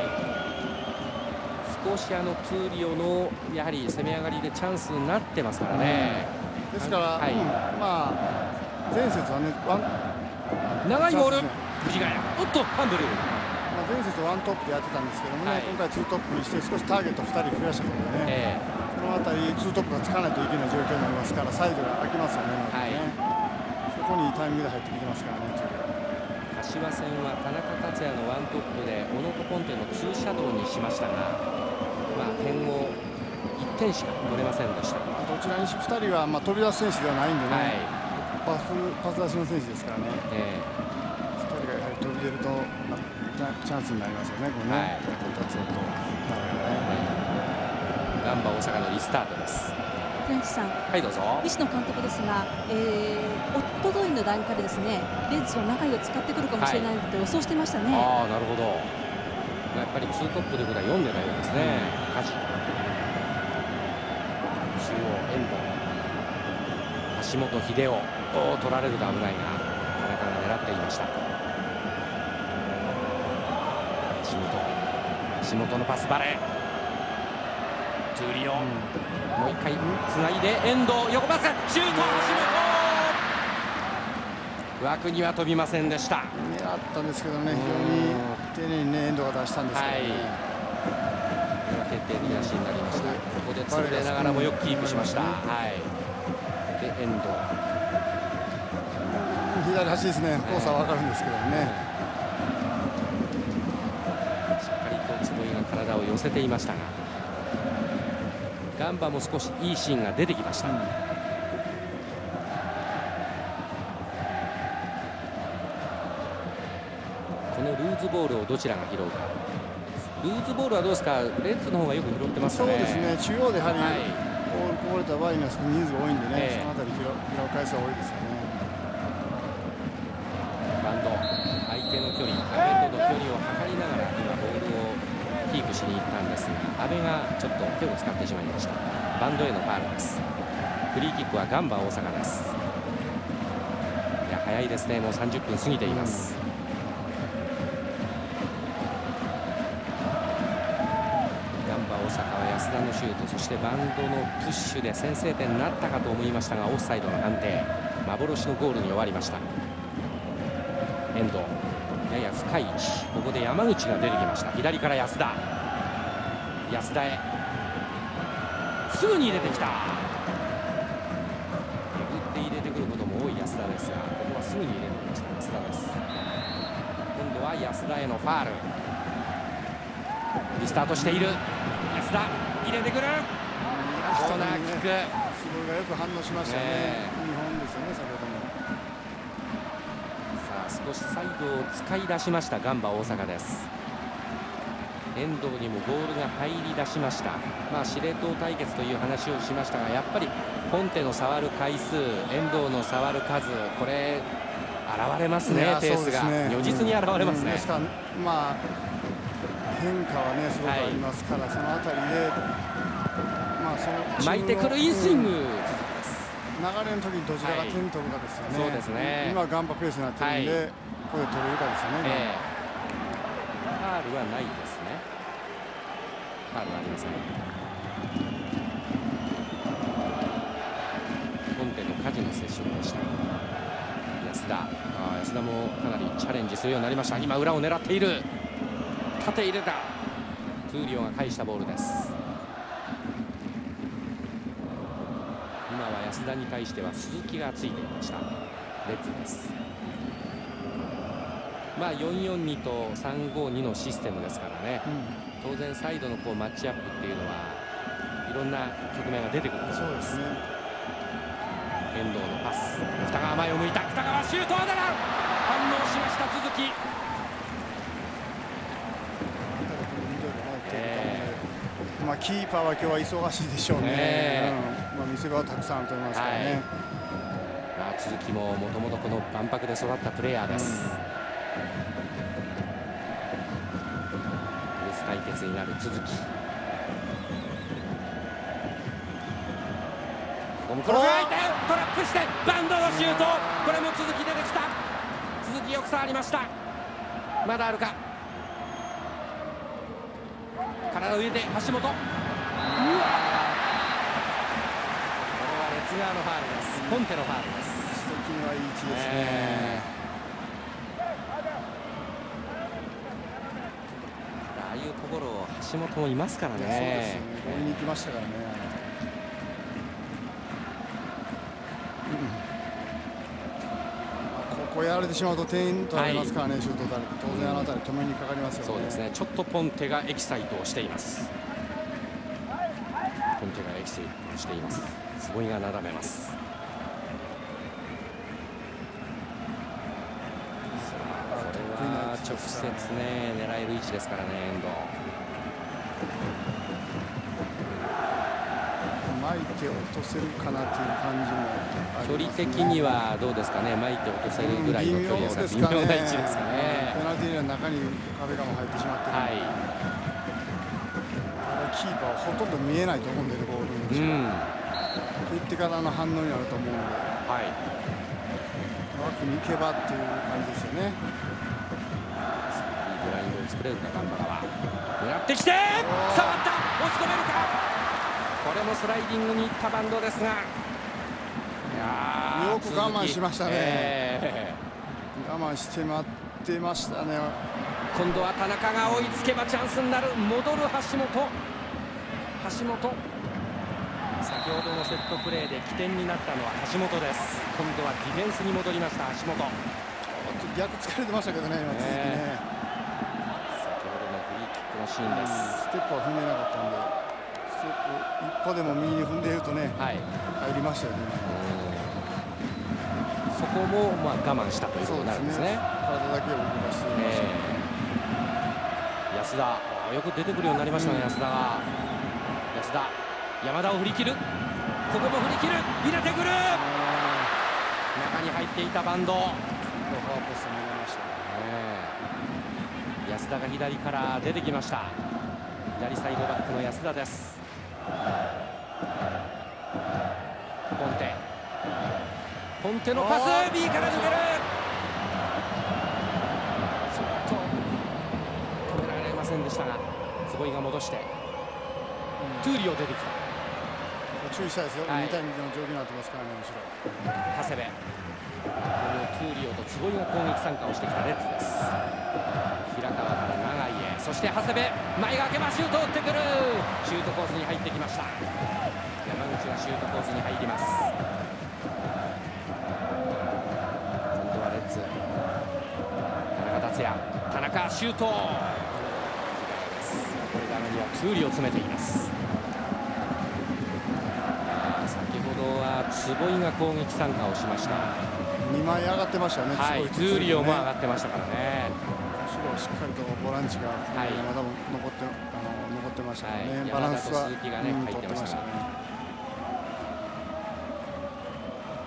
少しあのトゥーリオのやはり攻め上がりでチャンスになってますからね。ですから、はい、うん、まあ前節はねワン長いボール、ね、藤ヶ谷。おっとファンブル。まあ前節ワントップでやってたんですけどもね、はい、今回ツートップにして少しターゲット2人増やしたことでね、えー、そのあたりツートップがつかないといけない状況になりますからサイドが空きますよね,、はい、そこにタイミングで入ってきてますからね柏戦は田中達也のワントップで小野とポンテのツーシャドウにしましたが、まあ、点を1点しか取れませんでした。どちらにし2人は、まあ、飛び出す選手ではないんでね、はい、パスパス出しの選手ですからね、えー、2人がやはり飛び出ると、まあ、チャンスになりますよね、これね、はい、と。ね。ガンバ大阪のリスタートです。寺内さん、はいどうぞ。西野監督ですが、えー、おとといの段階でですねレッズは中井を使ってくるかもしれないと予想してましたね、はい、あなるほど。やっぱりツートップということは読んでないようですね、うん、中央遠藤橋本秀夫。を取られると危ないが田中が狙っていました。橋本。橋本のパスバレートゥーリオ、うん、もう一回つないで遠藤横パスシュート橋本枠には飛びませんでした。狙ったんですけどね非常に丁寧にね遠藤が出したんですけどね、はい、決定的なシーンになりました。ここで潰れながらもよくキープしました、はい。で遠藤。左端ですね。コースは分かるんですけどね、しっかりと坪井が体を寄せていましたがガンバも少しいいシーンが出てきました、うん、このルーズボールをどちらが拾うか。ルーズボールはどうですか？レッズの方がよく拾ってます、ね、そうですね。中央でやはり、はい、ボールこぼれた場合には人数が多いんでね、えー、そのあたり拾う回数は多いですよね。バンド。相手の距離相手との距離を測りながら今ボールをキープしに行ったんですが阿部がちょっと手を使ってしまいました。バンドへのファールです。フリーキックはガンバ大阪です。いや早いですね。もう30分過ぎています、ガンバ大阪は安田のシュートそしてバンドのプッシュで先制点になったかと思いましたがオフサイドの判定。幻のゴールに終わりました。遠藤深い位置。ここで山口が出てきました。左から安田。安田へ。すぐに入れてきた。打って入れてくることも多い安田ですがここはすぐに入れてきました。安田です。今度は安田へのファール。リスタートしている。安田入れてくる。コーナーキック。すごいがよく反応しましたね、ね、日本ですよね先ほどもさあ少しサイドを使い出しましたガンバ大阪です。遠藤にもボールが入り出しました、まあ、司令塔対決という話をしましたがやっぱりポンテの触る回数遠藤の触る数これ現れますねペースが、ね、如実に現れますね、うん、まあ、変化はねすごくありますから、はい、そのあたりで、まあ、その巻いてくるインスイング、うん、流れの時にどちらが点取るかですよね、そうですね。今ガンバペースになってるんで、はい、ここで取れるかですよね、えー、ファールはないですファウルはありません。コンテの接触でした。安田。あ安田もかなりチャレンジするようになりました。今裏を狙っている。縦入れた。トゥーリオが返したボールです。今は安田に対しては鈴木がついていました。レッズですまあ442と352のシステムですからね、うん。当然サイドのこうマッチアップっていうのはいろんな局面が出てくるそうですね。遠藤のパス。二川前を向いた。二川シュートはなら反応しました鈴木。まあ、キーパーは今日は忙しいでしょうね、まあ、見せ場はたくさんあると思いますからね、はい、まあ、鈴木ももともとこの万博で育ったプレーヤーです、うん対決になる続き。トラップしてバンドのシュート。これも続き出てきた。続きよく触りました。まだあるか。体を入れて橋本。うわ。これは列側のファールです。ポンテのファールですゴロ橋本もいますからね。ね。追いに行きましたからね。ここやられてしまうと点取られますからね、はい、シュート打たれて当然あ止めにかかりますよね。そうですね。ちょっとポンテがエキサイトをしています。ポンテがエキサイトをしています。坪井がなだめます。直接ね狙える位置ですからね遠藤。て落とせるかなという感じも、ね、距離的にはどうですかね？巻いて落とせるぐらいの距離ですか、微妙な位置ですかね。ペナルティーの中に壁がも入ってしまってる、はい、キーパーはほとんど見えないと思うんで、ね、ボールに、うん、打ってからの反応になると思うので、はい、枠に行けばっていう感じですよね。グラインドを作れるかガンバラは。狙ってきて触った。押し込めるか？これもスライディングにいったバンドですが。よく我慢しましたね、えー、我慢して待ってましたね。今度は田中が追いつけばチャンスになる。戻る橋本。橋本。先ほどのセットプレーで起点になったのは橋本です。今度はディフェンスに戻りました橋本。逆疲れてましたけどね今、ね、先ほどのフリーキックのシーンです、ステップは踏めなかったんで一歩でも右に踏んでいるとね、はい、入りましたよね。そこもまあ我慢したということになるんですね。すね。体だけを動かして。いました、ね、えー、安田よく出てくるようになりましたね、うん、安田が。安田。山田を振り切る。ここも振り切る。入れてくる。中に入っていたバンドフォアポストに入れました、ね、安田が左から出てきました。左サイドバックの安田ですポンテポンテのパス B から抜けるちょっと止められませんでしたが坪井が戻して、うんトゥーリオ出てきた。注意したいですよ、はい、2対2の状況になってますからね後ろ長谷部トゥーリオと坪井が攻撃参加をしてきたレッズです平川から永井へそして長谷部前がけまシュート打ってくる。シュートコースに入ってきました。山口がシュートコースに入ります今度はレッズ田中達也田中シュートこれからにはを詰めています先ほどは坪井が攻撃参加をしました2枚上がってましたね、はい、ズーリオも上がってましたからね。後ろしっかりとボランチが、はい、まだ残ってあの残ってましたね、はい、バランスは、鈴木がね、入ってましたね。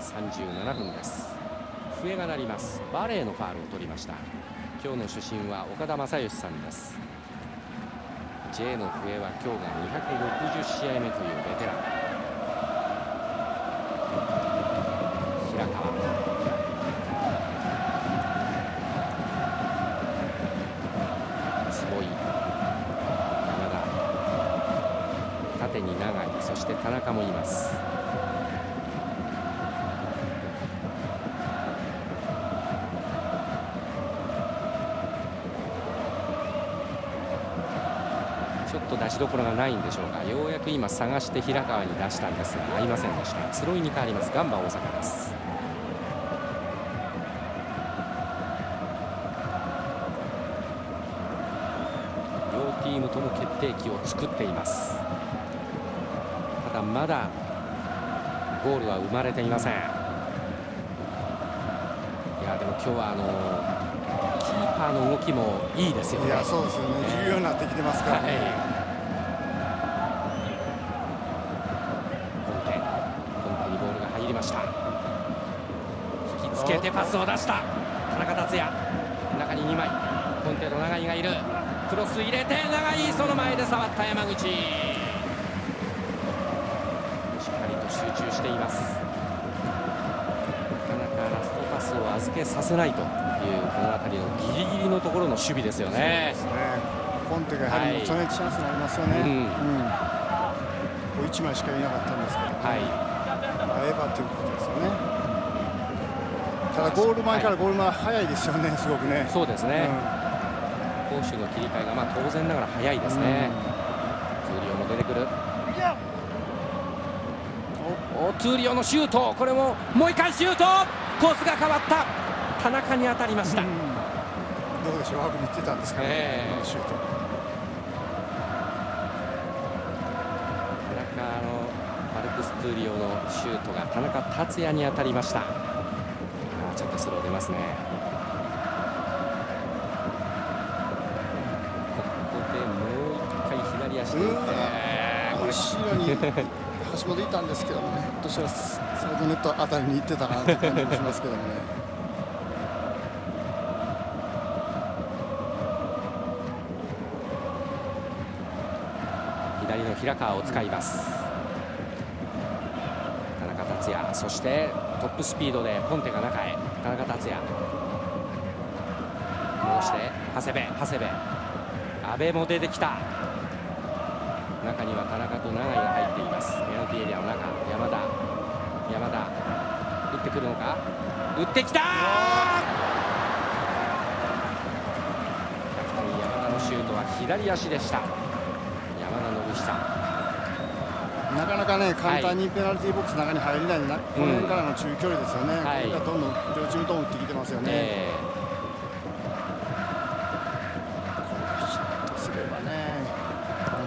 37分です。笛が鳴ります。バレーのファールを取りました。今日の主審は岡田正義さんです。J の笛は今日が260試合目というベテラン。ないんでしょうか。ようやく今探して平川に出したんですが合いませんでした。スロイに変わります。ガンバ大阪です。両チームとも決定機を作っています。だまだゴールは生まれていません。いやでも今日はあのキーパーの動きもいいですよね。いやそうですよね、重要になってきてますからね、はいコンテコンテにボールが入りました引きつけてパスを出した。田中達也。中に2枚。コンテと長井がいる。クロス入れて長井。その前で触った山口。しています。なかなかラストパスを預けさせないというこの辺りのギリギリのところの守備ですよね。コンテがやはりそれチャンスになりますよね。うん、うん、こう1枚しかいなかったんですけど、ね、はい、合えばということですよね。ただゴール前からゴール前早いですよね、すごくね。そうですね。攻守の切り替えがまあ当然ながら早いですね。通リオも出てくる。オトゥーリオのシュート。これももう一回シュート。コースが変わった。田中に当たりました、どうでしょう。枠に行ってたんですかね、えー、シュート。田中のマルクス・トゥーリオのシュートが田中達也に当たりましたすねここでもう一回左足で打って、えー、後ろに橋本いたんですけどね、ひょっとしたらサイドネットあたりに行ってたかなという感じもしますけどもね。左の平川を使います。田中達也、そしてトップスピードでポンテが中へ。達也。戻して長谷部、長谷部。阿部も出てきた。中には田中と永井が入っていますペナルティエリアの中山田山田打ってくるのか？打ってきたキャプテン山田のシュートは左足でした山田信久なかなかね簡単にペナルティーボックスの中に入れないな、この辺からの中距離ですよね、はい、これがどんどん両チームとも打ってきてますよね。えー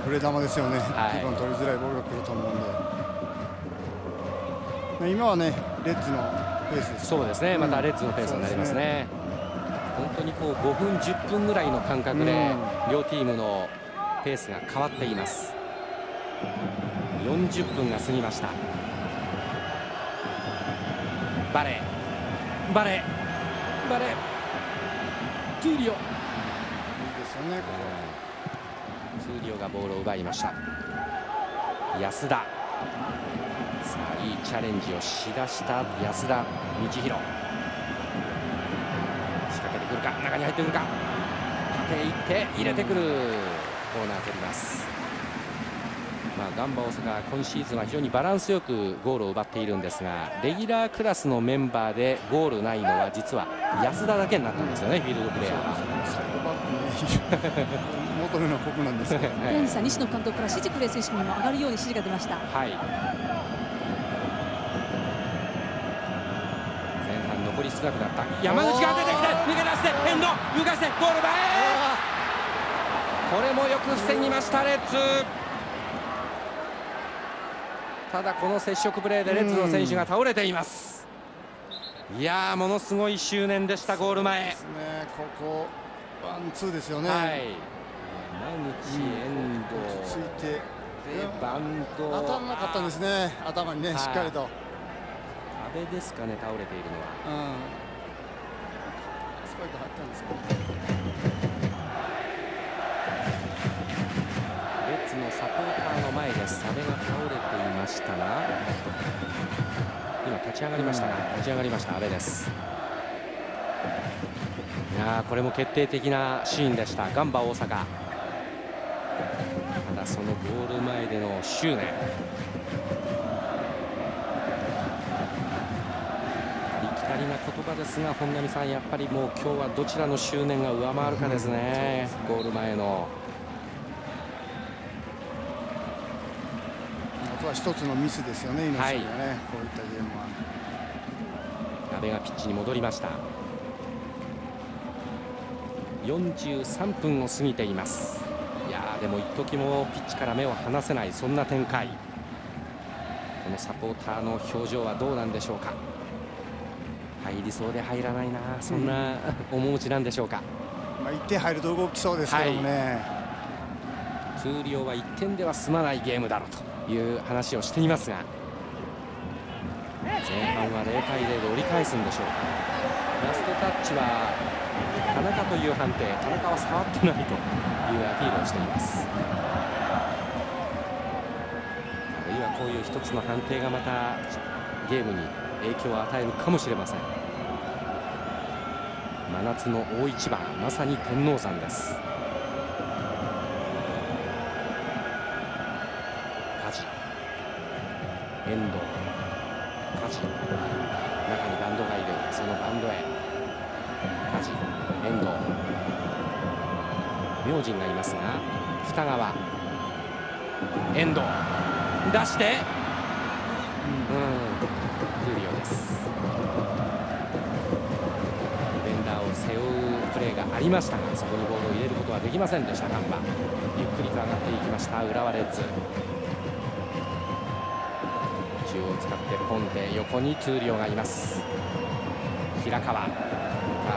触れ球ですよね、はい、取りづらいボールが来ると思うんで、今はね、レッズのペースですそうですね、またレッズのペースになりますね。ね。本当にこう5分、10分ぐらいの間隔で、両チームのペースが変わっています。40分が過ぎました。バレー、バレー、バレー、トゥーリオ。いいですよね、ここトゥーリオがボールを奪いました。安田。さあいいチャレンジをしだした安田。理大仕掛けてくるか。中に入ってくるか。縦行って入れてくる。コーナー取ります。まあ、ガンバ大阪今シーズンは非常にバランスよくゴールを奪っているんですがレギュラークラスのメンバーでゴールないのは実は安田だけになったんですよね、フィールドプレーヤーは。求めるのはここなんですね。谷さん、西野監督から指示クレー選手にも上がるように指示が出ました。はい。前半残り少なくなった。山口が出てきて逃げ出して遠藤抜かしてゴール前。これもよく防ぎましたレッツ。ただこの接触プレーでレッツの選手が倒れています。いやものすごい執念でしたゴール前。ですねここワンツーですよね。はい。山口遠藤ついてでバンド当たらなかったんですね頭にね、しっかりと。阿部ですかね倒れているのは、うん、スパイク入ったんですかレしたが今立ち上がりましたが、立ち上がりました阿部です。いやこれも決定的なシーンでした。ガンバ大阪。ただそのゴール前での執念。ありきたりな言葉ですが本並さんやっぱりもう今日はどちらの執念が上回るかですね、ゴール前のは一つのミスですよね、ね、はい、こういったゲームは。阿部がピッチに戻りました。43分を過ぎています。でも一時もピッチから目を離せないそんな展開。このサポーターの表情はどうなんでしょうか。入りそうで入らないなそんな、面持ちなんでしょうか、まあ、1点入ると動きそうですけどもね、はい、通量は1点では済まないゲームだろうという話をしていますが前半は0対0で折り返すんでしょうか。ラストタッチは田中という判定田中は触ってないというアピールをしています。あるいはこういう一つの判定がまたゲームに影響を与えるかもしれません。真夏の大一番まさに天王山です。梶遠藤梶中にバンドがいる。そのバンドへ。梶遠藤。明神がいますが二川。遠藤。出して。うん。クーリオですありましたがそこにボールを入れることはできませんでした。ガンバ。ゆっくりと上がっていきました。浦和レッズ。中央を使ってポンテ横にトゥーリオがいます。平川。あ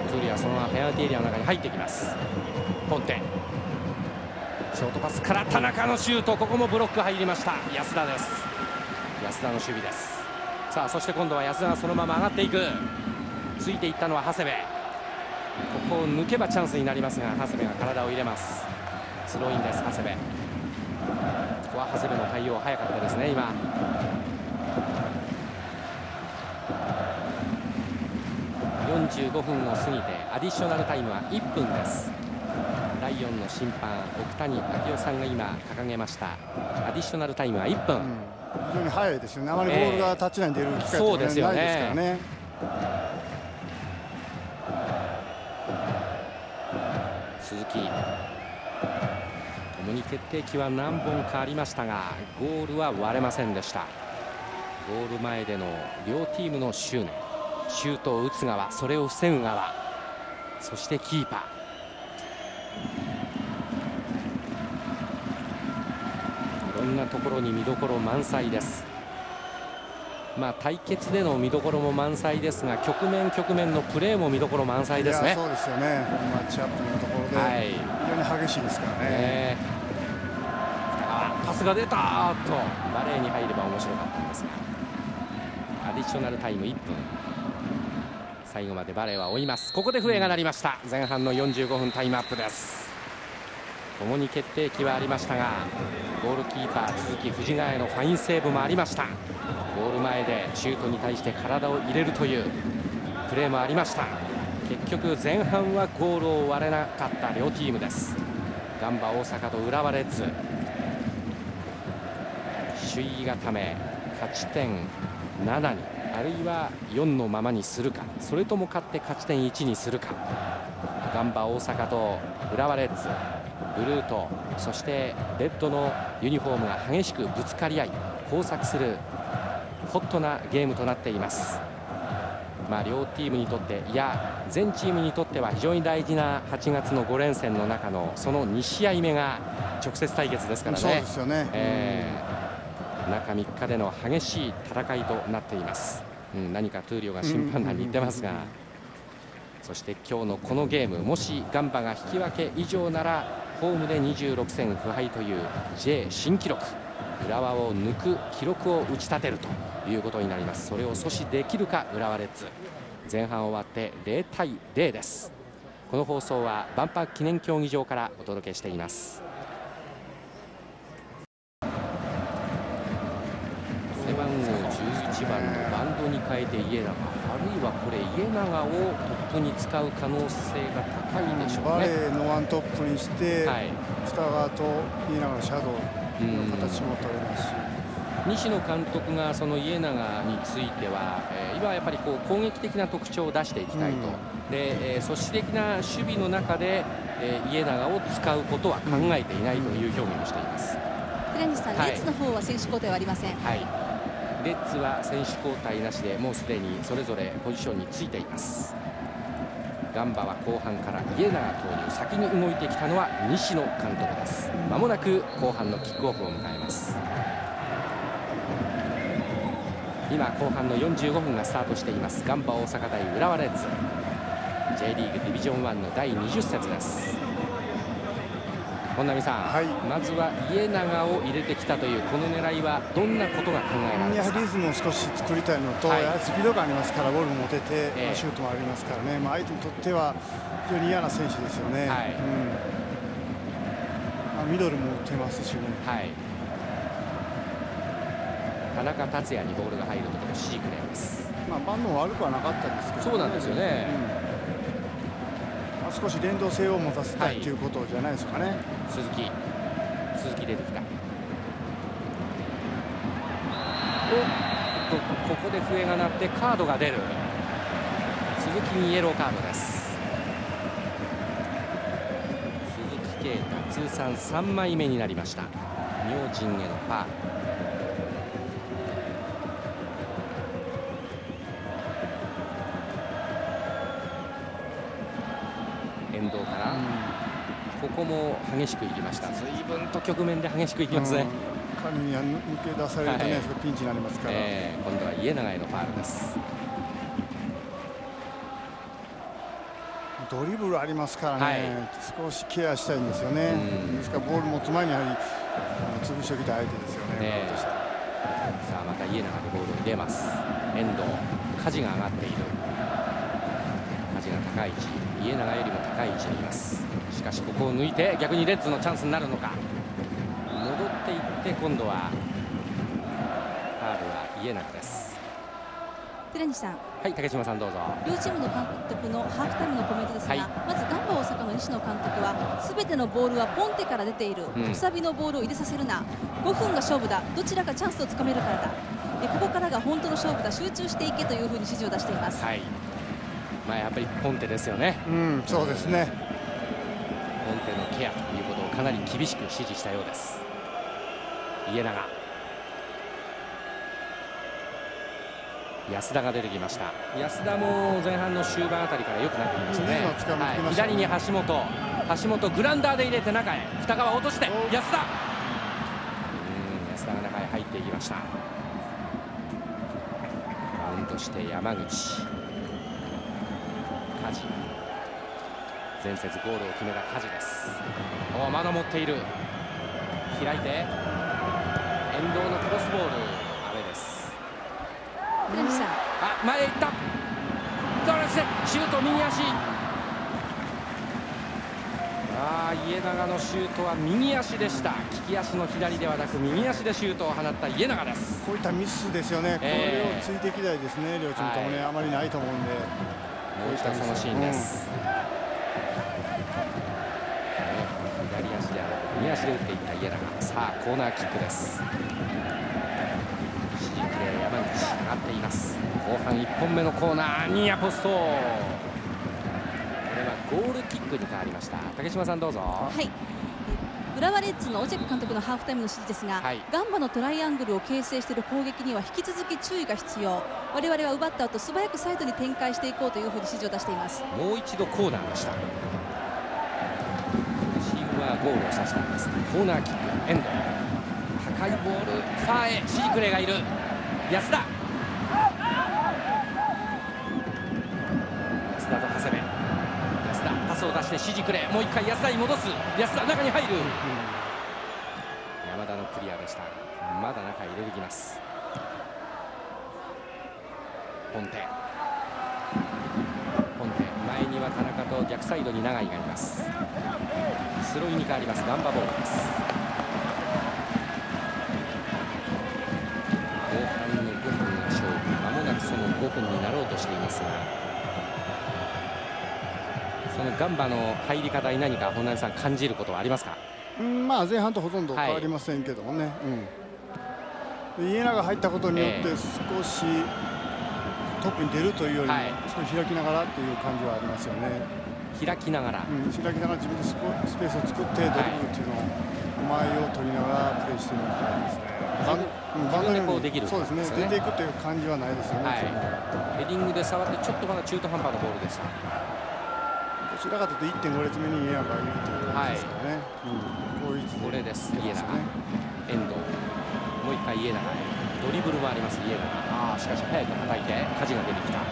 トゥーリオはそのままペナルティーエリアの中に入ってきます。ポンテショートパスから田中のシュート。ここもブロック入りました。安田です。安田の守備です。さあそして今度は安田がそのまま上がっていく。ついていったのは長谷部。ここを抜けばチャンスになりますが長谷部が体を入れます。スローインです長谷部。ここは長谷部の対応早かったですね今。45分を過ぎてアディショナルタイムは1分です。ライオンの審判奥谷明夫さんが今掲げました。アディショナルタイムは1分、うん、非常に早いですよね。あまりボールがタッチライン出る機会とか、ないですからね。鈴木。共に決定機は何本かありましたがゴールは割れませんでした。ゴール前での両チームの執念シュートを打つ側それを防ぐ側そしてキーパー。いろんなところに見どころ満載です。まあ対決での見どころも満載ですが局面局面のプレーも見どころ満載ですね。そうですよね。マッチアップのところで、はい、非常に激しいですからね、ね、パスが出たとバレーに入れば面白かったんですがアディショナルタイム1分最後までバレーは追います。ここで笛が鳴りました。前半の45分タイムアップです。共に決定機はありましたがゴールキーパー鈴木藤ヶ谷のファインセーブもありました。ゴール前でシュートに対して体を入れるというプレーもありました。結局前半はゴールを割れなかった両チームです。ガンバ大阪と浦和レッズ。首位固め勝ち点7に。あるいは4のままにするか。それとも勝って勝ち点1にするか。ガンバ大阪と浦和レッズ。ブルーとそしてレッドのユニフォームが激しくぶつかり合い交錯するホットなゲームとなっています。まあ、両チームにとっていや全チームにとっては非常に大事な8月の5連戦の中のその2試合目が直接対決ですからね。そうですよね、えー中3日での激しい戦いとなっています、うん、何かトゥーリオが審判団に言ってますがそして今日のこのゲームもしガンバが引き分け以上ならホームで26戦不敗という J 新記録。浦和を抜く記録を打ち立てるということになります。それを阻止できるか浦和レッズ。前半終わって0対0です。この放送は万博記念競技場からお届けしています。番のバンドに変えて家長あるいはこれ家長をトップに使う可能性が高いでしょうね。バレーのワントップにして、はい、北側と家長のシャドウの形も取れます。し。西野監督がその家長については、えー、今はやっぱりこう攻撃的な特徴を出していきたいと、うん、で、えー、組織的な守備の中で、えー、家長を使うことは考えていないという表現をしています。寺西さん、はい、レッツの方は選手交代はありません。はいレッズは選手交代なしでもうすでにそれぞれポジションについています。ガンバは後半から家長投入先に動いてきたのは西野監督です。まもなく後半のキックオフを迎えます。今後半の45分がスタートしています。ガンバ大阪対浦和レッズ。J リーグディビジョン1の第20節です。本並さん、はい、まずは家長を入れてきたというこの狙いはどんなことが考えられますか？リズムを少し作りたいのと、はい、スピード感ありますからボールも持てて、えー、シュートもありますからね、まあ、相手にとっては非常に嫌な選手ですよね、はい。うん。まあ、ミドルも打てますしね。はい。田中達也にボールが入るところシークレーです。まあ、悪くはなかったですけど、ね、そうなんですよね。うん少し連動性を持たせたい。ということじゃないですかね、鈴木。鈴木出てきた。おっとここで笛が鳴ってカードが出る。鈴木にイエローカードです。鈴木啓太通算3枚目になりました。明神へのファー。ル激しくいきました。随分と局面で激しくいきますね、彼に抜け出されるとね、はい、ピンチになりますから、えー、今度は家長へのファールです。ドリブルありますからね、はい、少しケアしたいんですよね、ですからボール持つ前にやはり潰しておきたい相手ですよね、ねさあまた家長でボールを入れます。遠藤。梶が上がっている。梶が高い位置。家長よりも高い位置にいますしかしここを抜いて逆にレッズのチャンスになるのか。戻っていって今度はファールは家長です。寺西さん。はい竹島さんどうぞ。両チームの監督のハーフタイムのコメントですが、はい、まずガンバ大阪の西野監督はすべてのボールはポンテから出ている、うん、くさびのボールを入れさせるな。5分が勝負だ。どちらかチャンスをつかめるからだ。でここからが本当の勝負だ。集中していけというふうに指示を出しています、はい。まあ、やっぱりポンテですよね、うん、そうですねケアということをかなり厳しく指示したようです。家長。安田が出てきました。安田も前半の終盤あたりから良くなってきましたね、はい、左に橋本。橋本グランダーで入れて中へ。二川落として。安田。安田が中へ入っていきました。バウンドして山口。梶前節ゴールを決めた梶です。おまだ持っている。開いて。遠藤のクロスボール阿部です。あ前へ行った。シュート右足。あ家長のシュートは右足でした。利き足の左ではなく右足でシュートを放った家長です。こういったミスですよね、えー、これをついていきたいですね両チームともね、はい、あまりないと思うんで。もう一度そのシーンです、うん、左足ていった家長さあコーナーキックです。指示プレー山口上がっています。後半1本目のコーナーニアポスト。これはゴールキックに変わりました。竹島さんどうぞ。はい。浦和レッズのオジェク監督のハーフタイムの指示ですが、はい、ガンバのトライアングルを形成している攻撃には引き続き注意が必要。我々は奪った後素早くサイドに展開していこうというふうに指示を出しています。もう一度コーナーでしたゴールを指したんですコーナーキックエンド。高いボールファーへ指示クレがいる。安田。安田と長谷部。安田パスを出して指示くれもう一回安田に戻す。安田中に入る。山田のクリアでした。まだ中入れてきます。ポンテ。ポンテ。前には田中と逆サイドに永井がいます。スローインに変わります。ガンバボールです。後半の5分が勝負。まもなくその5分になろうとしていますがそのガンバの入り方に何か本並さん感じることはありますか、うんまあ、前半とほとんど変わりませんけどもね、はいうん、家長が入ったことによって少しトップに出るというよりも、少し開きながらという感じはありますよね。開きながら、うん、開きながら自分でスペースを作ってドリブルっていうのを前を取りながらプレーしているみたいですね。バンドでこうできる、そうですね。出ていくという感じはないですよね、はい、ヘディングで触ってちょっとまだ中途半端なボールでしたどちらかというと1.5列目に家長がいるという感じですかね、はい。うん、こういうこれです。家長。遠藤もう一回家長。ドリブルもあります。家長。ああしかし早く叩いて。梶が出てきたも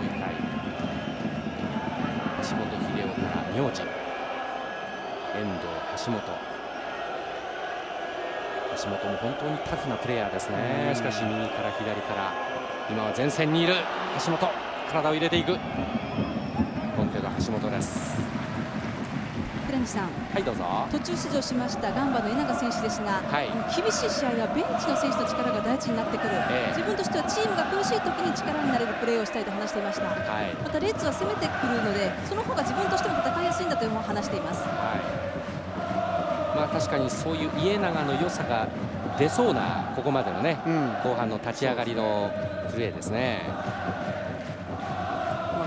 う一回橋本秀遠藤橋本。橋本も本当にタフなプレーヤーですね。しかし右から左から。今は前線にいる橋本。体を入れていく。の橋本です寺西さん、はいどうぞ。途中出場しましたガンバの江永選手ですが、はい、厳しい試合はベンチの選手の力が大事になってくる、えー、自分としてはチームが苦しい時に力になれるプレーをしたいと話していました、はい、またレッズは攻めてくるのでその方が自分としても戦いやすいんだというのを話しています、はい。まあ、確かにそういう家長の良さが出そうなここまでのね、うん、後半の立ち上がりのプレーですね。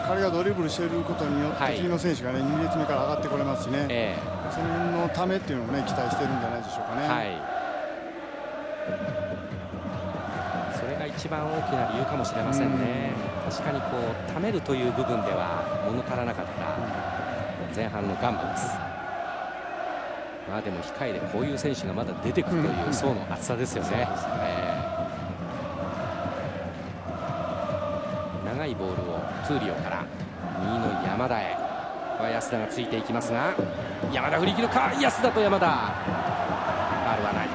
彼がドリブルしていることによって、はい、次の選手がね2列目から上がってこれますしね、えー、その辺のためっていうのをね期待してるんじゃないでしょうかね。はい、それが一番大きな理由かもしれませんね。確かにこうためるという部分では物足らなかった前半のガンバです。まあでも控えでこういう選手がまだ出てくるという層の厚さですよね。長ルをトゥーリオから。右の山田へ。安田がついていきますが山田振り切るか。安田と山田。ファールはない。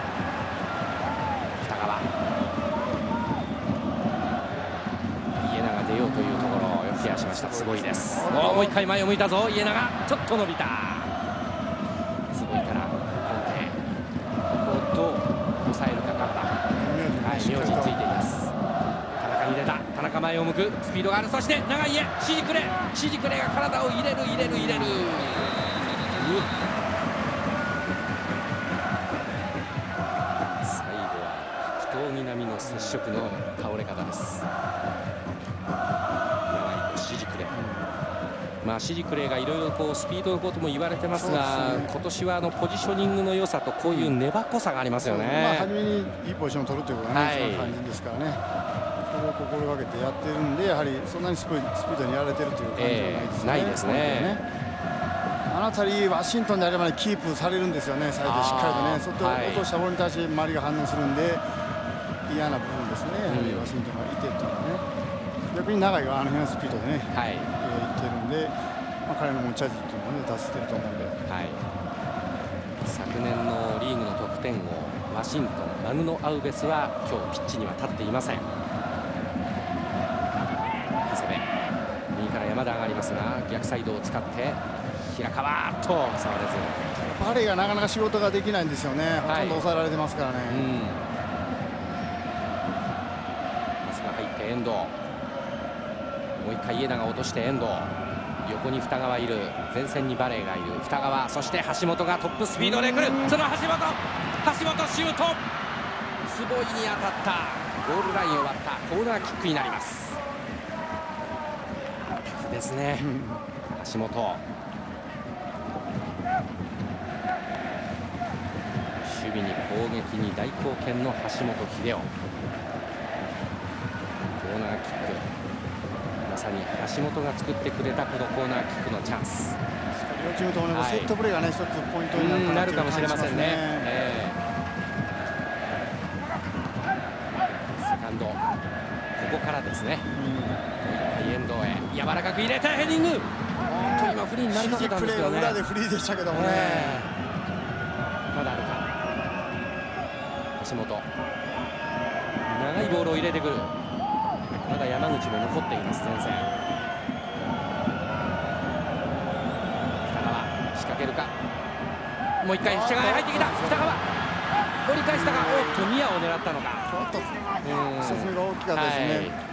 北川。家永出ようというところをよくケアしました。すごいです。もう一回前を向いたぞ。家永ちょっと伸びたすごいから本邸ここをどう抑えるかガンバはい名字ついています田中に出た田中前を向くスピードがある。そして長い家指示くれ指示くれが体を入れる入れる入れる。最後は格闘技並みの接触の倒れ方です。長い指示くれまあ、指示クレーがいろいろこうスピードのことも言われてますが、ね、今年はあのポジショニングの良さとこういう粘っこさがありますよね。まあ、初めにいいポジションを取るということがね、はい、ですからね。心がけてやってるんでやはりそんなにスピードにやられてるという感じはないですね。えー、ないですね。あの辺りワシントンであれば、ね、キープされるんですよね、サイドしっかりとね、外落としたボールに対して周りが反応するんで、嫌な部分ですね、やはりワシントンがいてっていうのはね、逆に長井があの辺のスピードでね、はい、えー、いってるんで、まあ、彼の持ち味っていうのをね、出せてると思うんで。はい、昨年のリーグの得点王、ワシントン、マグノ・アウベスは今日ピッチには立っていません。山田上がりますが逆サイドを使って平川と触れず。バレーがなかなか仕事ができないんですよね、ほとんど抑えられてますからね。パスが入って遠藤。もう一回家長落として遠藤。横に二川いる。前線にバレーがいる。二川そして橋本がトップスピードで来る。その橋本。橋本シュート。坪井に当たった。ゴールラインを割った。コーナーキックになりますですね、橋本。守備に攻撃に大貢献の橋本英雄。コーナーキック。まさに橋本が作ってくれたこのコーナーキックのチャンス。両チームとも、ねはい、セットプレーがね一つポイントになるかもしれませんね、えー、セカンド。ここからですね、遠藤へ柔らかく入れてヘディング。と今フリーになりかけたんですけどね。裏でフリーでしたけどもね、まだあるか。橋本。長いボールを入れてくる。まだ山口も残っています前線。北川仕掛けるか。もう一回下が入ってきた。北川。折り返したがおっとニアを狙ったのか。ちょっと一つ目が大きかったですね、はい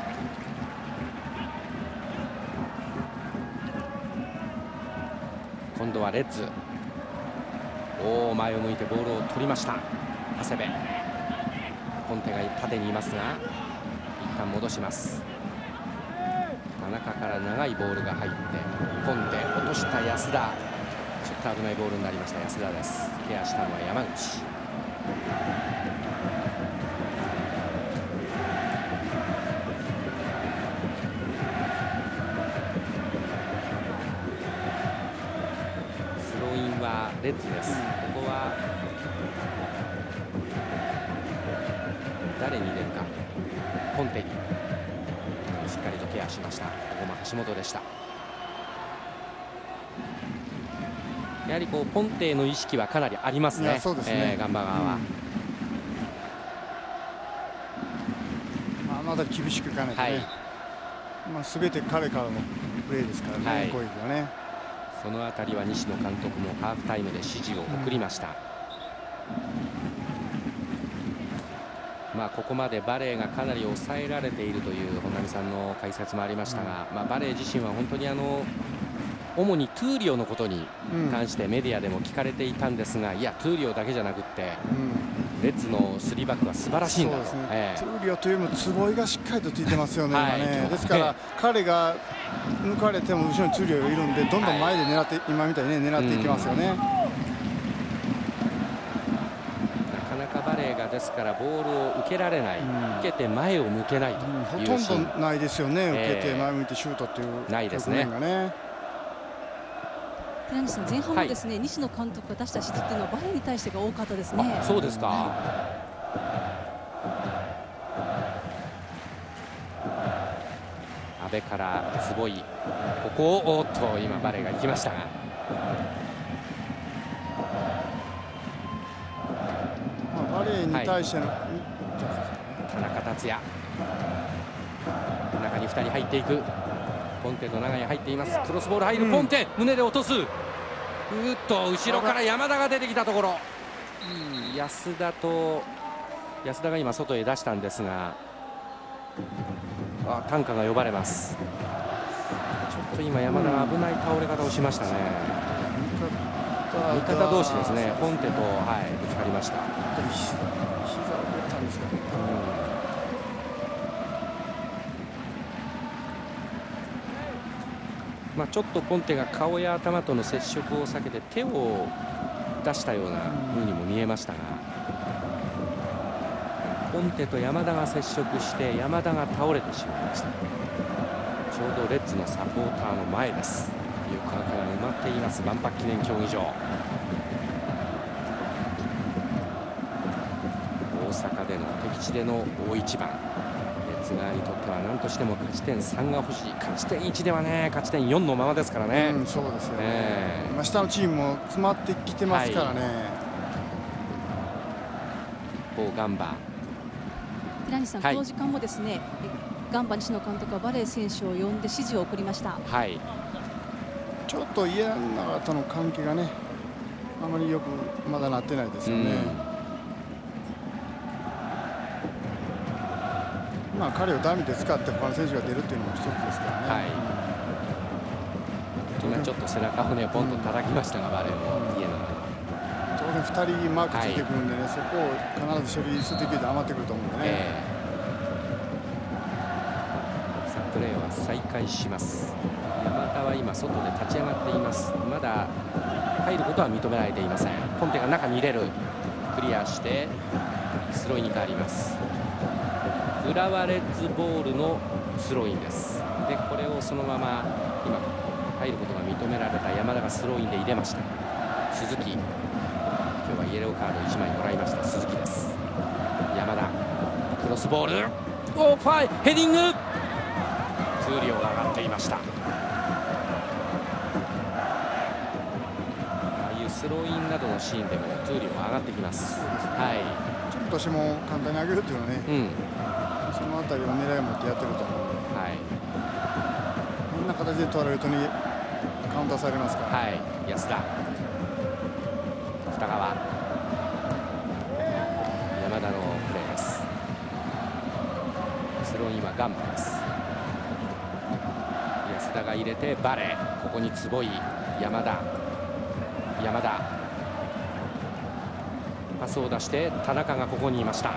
今度はレッズ。おお前を向いてボールを取りました。長谷部。コンテが縦にいますが一旦戻します。田中から長いボールが入ってコンテ落とした安田。ちょっと危ないボールになりました。安田です。ケアしたのは山口。レッズです、ここは。誰に入れるか。コンテに。しっかりとケアしました。ここも橋本でした。やはりこうポンテの意識はかなりありますね、そうですね、えー、ガンバ側は、うん、まあ、まだ厳しくいかないとね、はい、まあ、全て彼からのプレーですからね、はい、攻撃はね。その辺りは西野監督もハーフタイムで指示を送りました、うん、まあ、ここまでバレーがかなり抑えられているという本並さんの解説もありましたが、うん、まあ、バレー自身は本当にあの主にトゥーリオのことに関してメディアでも聞かれていたんですが、いやトゥーリオだけじゃなくて、レッズのスリーバックは素晴らしいんだと、ねえー、トゥーリオというよりも坪井がしっかりとついてますよね、はい、ね。ですから、彼が抜かれても後ろにトゥーリオがいるんでどんどん前で狙って、はい、今みたいに、ね、狙っていきますよね。なかなかバレーががですからボールを受けられない、うん、受けて前を向けないという、うん、ほとんどないですよね、受けて前向いてシュートっていうないですね。寺西さん前半もですね、はい、西野監督が出した指示っていうのはバレーに対してが多かったですね。そうですか。阿部から坪井ここをおっと今バレーが行きましたが。バレーに対しての、はい、田中達也中に2人入っていくポンテと長屋入っています。クロスボール入る。ポンテ、うん、胸で落とす。うっと後ろから山田が出てきたところ、うん、安田と安田が今外へ出したんですがあ担架が呼ばれます。ちょっと今山田が危ない倒れ方をしましたね、味方同士ですね。ポンテと、はい、ぶつかりました膝を打ったんですかね、まあ、ちょっとポンテが顔や頭との接触を避けて手を出したようなふうにも見えましたがポンテと山田が接触して山田が倒れてしまいました。ちょうどレッズのサポーターの前です。有価が埋まっています。万博記念競技場。大阪での敵地での大一番ツ側にとっては何としても勝ち点3が欲しい。勝ち点1ではね勝ち点4のままですからね、うん、そうですよね、えー、下のチームも詰まってきてますからね、はい、一方ガンバ。平西さん、はい、この時間もですねガンバ西野監督はバレー選手を呼んで指示を送りました。はい。ちょっと家長との関係がねあまりよくまだなってないですよね。まあ彼をダミーで使って他の選手が出るっていうのも一つですからね。はい、今ちょっと背中骨をポンと叩きましたが、うん、バレーの家長当然2人マークついてくるんでね、はい、そこを必ず処理するできると余ってくると思うんでね。えー、さあプレーは再開します。山田は今外で立ち上がっています。まだ入ることは認められていません。コンテが中に入れる。クリアしてスローインに変わります浦和レッズボールのスローインです。でこれをそのまま今入ることが認められた山田がスローインで入れました。鈴木。今日はイエローカード1枚もらいました。鈴木です。山田クロスボール。ファーへヘディング。トゥーリオが上がっていました。スローインなどのシーンでもトゥーリオが上がってきます。はい。ちょっとしても簡単に上げるっていうのはね、うん、を狙いを持ってやってると思うはい。こんな形で取られるとにカウンターされますから。はい。安田。二川。山田のプレーです。スローインはガンバです。安田が入れてバレーここに坪井山田山田パスを出して田中がここにいました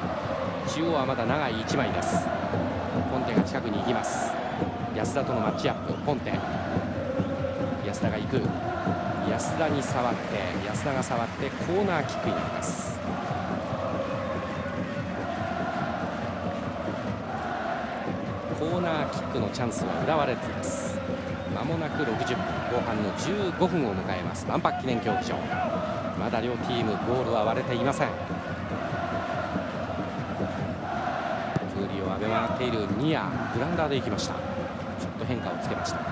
中央はまだ長い1枚ですポンテが近くに行きます。安田とのマッチアップ。ポンテ安田が行く。安田に触って安田が触ってコーナーキックになります。コーナーキックのチャンスは浦和レッズです。まもなく60分。後半の15分を迎えます。万博記念競技場。まだ両チームゴールは割れていません。っているニアグランダーで行きました。ちょっと変化をつけました。こ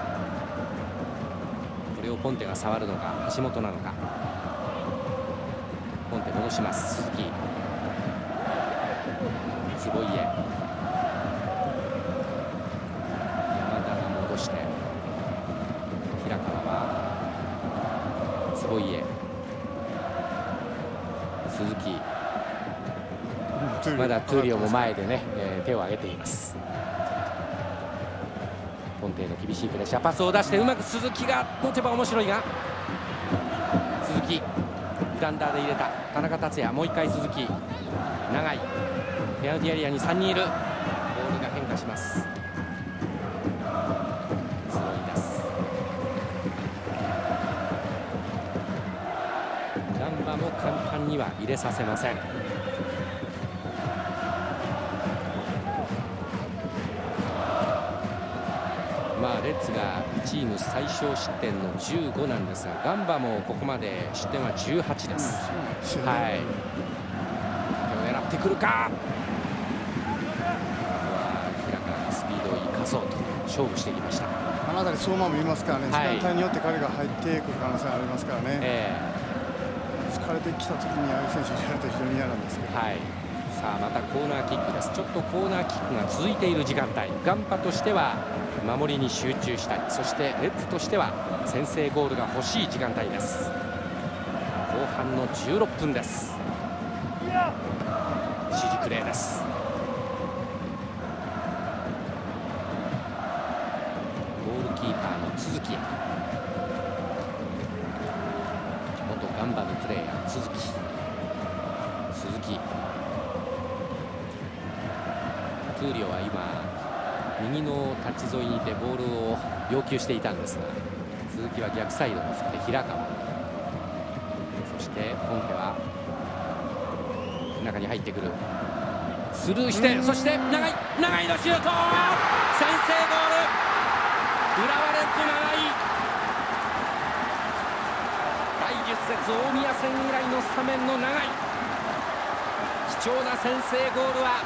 れをポンテが触るのか橋本なのか。ポンテ戻します鈴木。坪井へ。坪井へ。鈴木。まだトゥーリオも前でね、手を挙げています。ポンテの厳しいプレッシャー。パスを出してうまく鈴木が持てば面白いが鈴木グランダーで入れた。田中達也もう一回鈴木。長い。ペナルティエリアに3人いる。ボールが変化します。ガンバも簡単には入れさせません。チーム最小失点の15なんですがガンバもここまで失点は18です。うん、はい。狙ってくるか。スピードを生かそうと勝負してきました。あの辺り相馬もいますからね、はい、時間帯によって彼が入ってくる可能性がありますからね。えー、疲れてきた時にああいう選手にやると非常に嫌なんですけど。はい。さあまたコーナーキックですちょっとコーナーキックが続いている時間帯ガンパとしては守りに集中したい。そしてレッズとしては先制ゴールが欲しい時間帯です。後半の16分です指示クレーですゴールキーパーの都築元ガンバのプレーヤー都築鈴木トゥーリオは今右のタッチ沿いにいてボールを要求していたんですが鈴木は逆サイドに振って平川。そしてポンテは中に入ってくる。スルーしてそして長い長いのシュート。先制ゴール。浦和レッズ長い。第10節大宮戦以来のスタメンの長い。貴重な先制ゴールは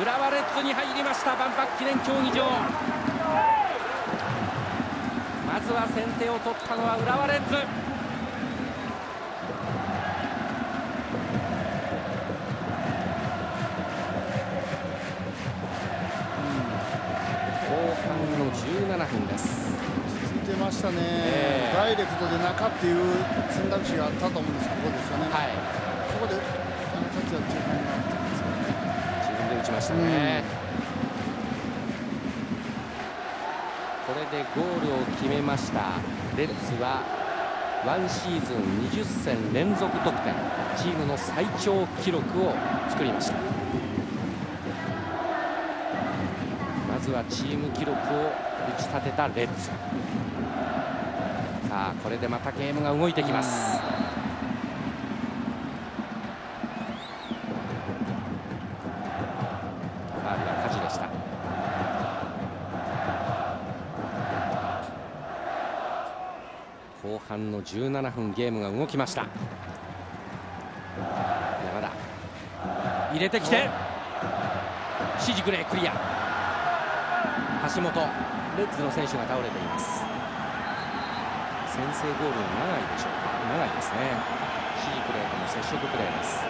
浦和レッズに入りました。万博記念競技場。まずは先手を取ったのは浦和レッズ。後半の17分です。続いてましたね、え。ー、ダイレクトで中っていう選択肢があったと思うんですここですよね、はい、ここであのタッチは中間がちましたね、これでゴールを決めました。レッズは1シーズン20戦連続得点。チームの最長記録を作りました。まずはチーム記録を打ち立てたレッズ。さあこれでまたゲームが動いてきます。半の17分ゲームが動きました。山田。入れてきて。指示くれクリア。橋本。レッズの選手が倒れています。先制ゴール長いでしょうか。長いですね。指示プレーとの接触プレーです。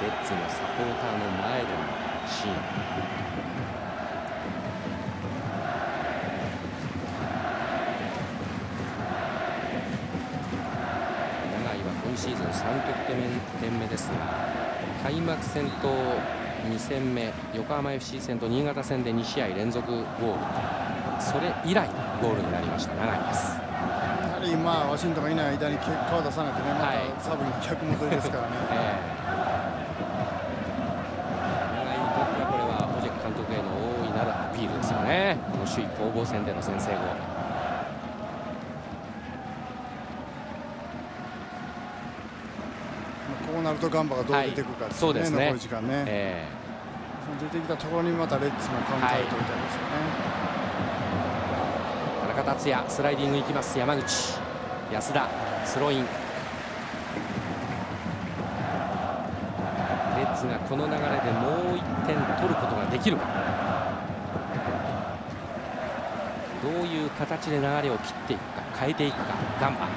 レッズのサポーターの前でのシーンシーズン3得点目ですが開幕戦と2戦目横浜 FC 戦と新潟戦で2試合連続ゴールそれ以来ゴールになりました長いです。やはりまあワシントンがいない間に結果を出さないとねまたサブに逆戻りですからね、え長いにとってはこれはオジェク監督への大いなるアピールですよね。この首位攻防戦での先制ゴールうなるとガンバがどう出てくるかですね、はい、すね。残り時間ね、えー、出てきたところにまたレッツがカウンターを取りたいですよね、はい、田中達也スライディングいきます。山口安田スローイン。レッツがこの流れでもう1点取ることができるか。どういう形で流れを切っていくか変えていくかガンバ。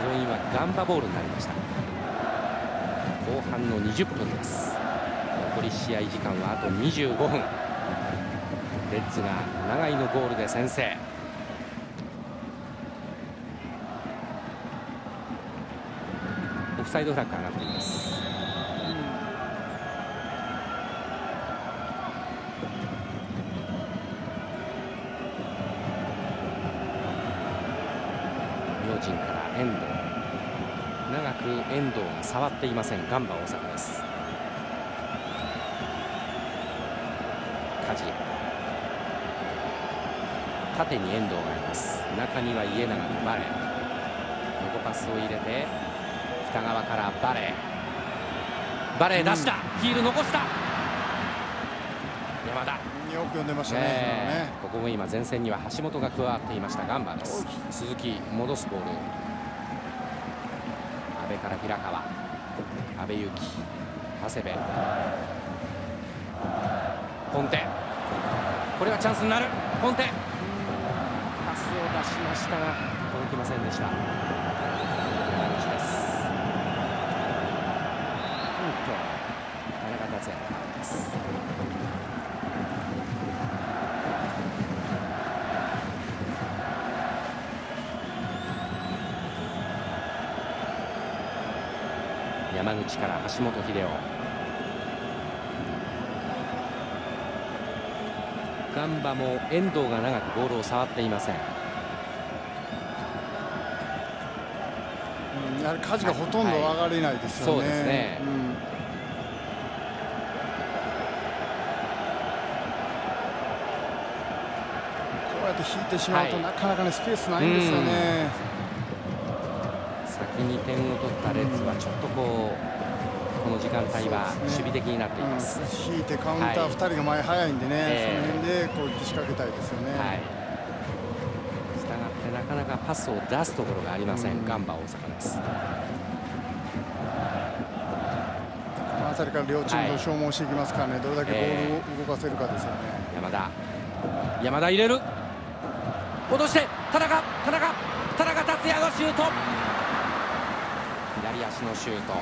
スローインはガンバボールになりました後半の20分です。残り試合時間はあと25分。レッズが長井のゴールで先制。オフサイドフラッグ上がっています明神から遠藤長く遠藤が触っていません。ガンバ大阪です。梶。谷縦に遠藤がいます。中には家長のバレー。横パスを入れて北側からバレー。バレー出した、ヒール残した。山田。よく読んでましたねね、ここも今前線には橋本が加わっていました。ガンバです。鈴木戻すボールから平川阿部勇樹長谷部コンテこれはチャンスになる。コンテパスを出しましたが届きませんでした。山口です田中達也のです山口から橋本英雄ガンバも遠藤が長くボールを触っていません。うん、やはり舵がほとんど上がれないですよね。はい、そうですね。うんこうやって引いてしまうと、はい、なかなかねスペースないんですよね。先に点を取ったレッズはちょっとこうこの時間帯は守備的になっています、ねうん、引いてカウンター2人が前早いんでね、えー、その辺で攻撃仕掛けたいですよね。はい。したがってなかなかパスを出すところがありません、うん、ガンバ大阪です。辺りから両チームと消耗していきますからね、はい、どれだけボールを動かせるかですよね。えー、山田。山田入れる落として田中田中田中達也のシュート左足のシュート。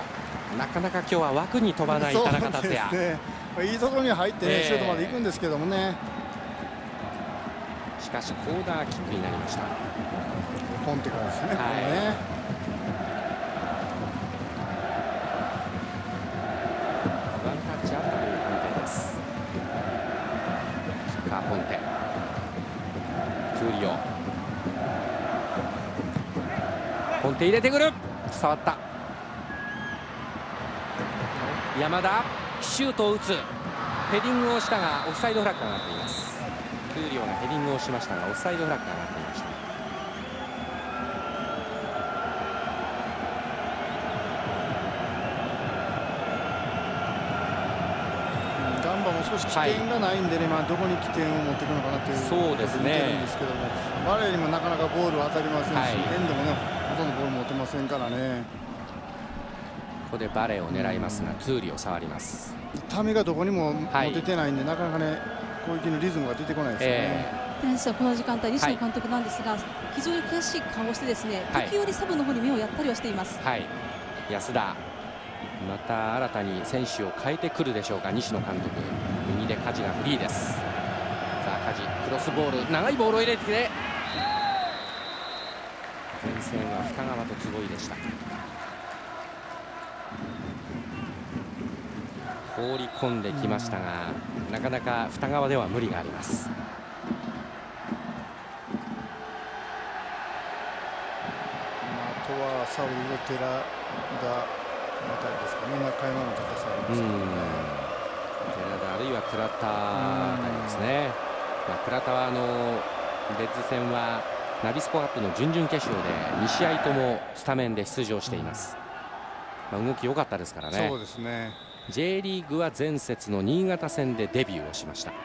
なかなか今日は枠に飛ばない田中達也、ね、いいところに入って、ね、えー、シュートまで行くんですけどもね。しかしコーナーキックになりました。ポンテからですね、はい、ねワンタッチあったという判定です。キッカーポンテ。トゥーリオ。ポンテ入れてくる。触った山田シュートを打つ。ヘディングをしたがオフサイドフラッグが上がっています。クーリオがヘディングをしましたがオフサイドフラッグが上がっていました。ガンバも少し起点がないんでね、はい、まあ、どこに起点を持っていくのかなというそうですね。ですけどもバレーにもなかなかボールは当たりませんし、はい、エンドもねほとんどボール持てませんからね。ここでバレーを狙いますが、ツーリを触ります。痛みがどこにも持ててないんで、なかなかね攻撃のリズムが出てこないですよね。選手はこの時間帯、西野監督なんですが、はい、非常に悔しい顔をしてですね、時折サブの方に目をやったりはしています。はい、安田また新たに選手を変えてくるでしょうか西野監督。右で梶がフリーです。さあ梶クロスボール長いボールを入れて前線は深川と坪井でした放り込んできましたが、なかなか二川では無理があります。あとはサウルの寺田あたりですかね、中山の高さありますね。寺田あるいは倉田あたりですね。まあ、倉田はあのレッズ戦はナビスコカップの準々決勝で2試合ともスタメンで出場しています。まあ、動き良かったですからね。そうですね。J リーグは前節の新潟戦でデビューをしました。ちょ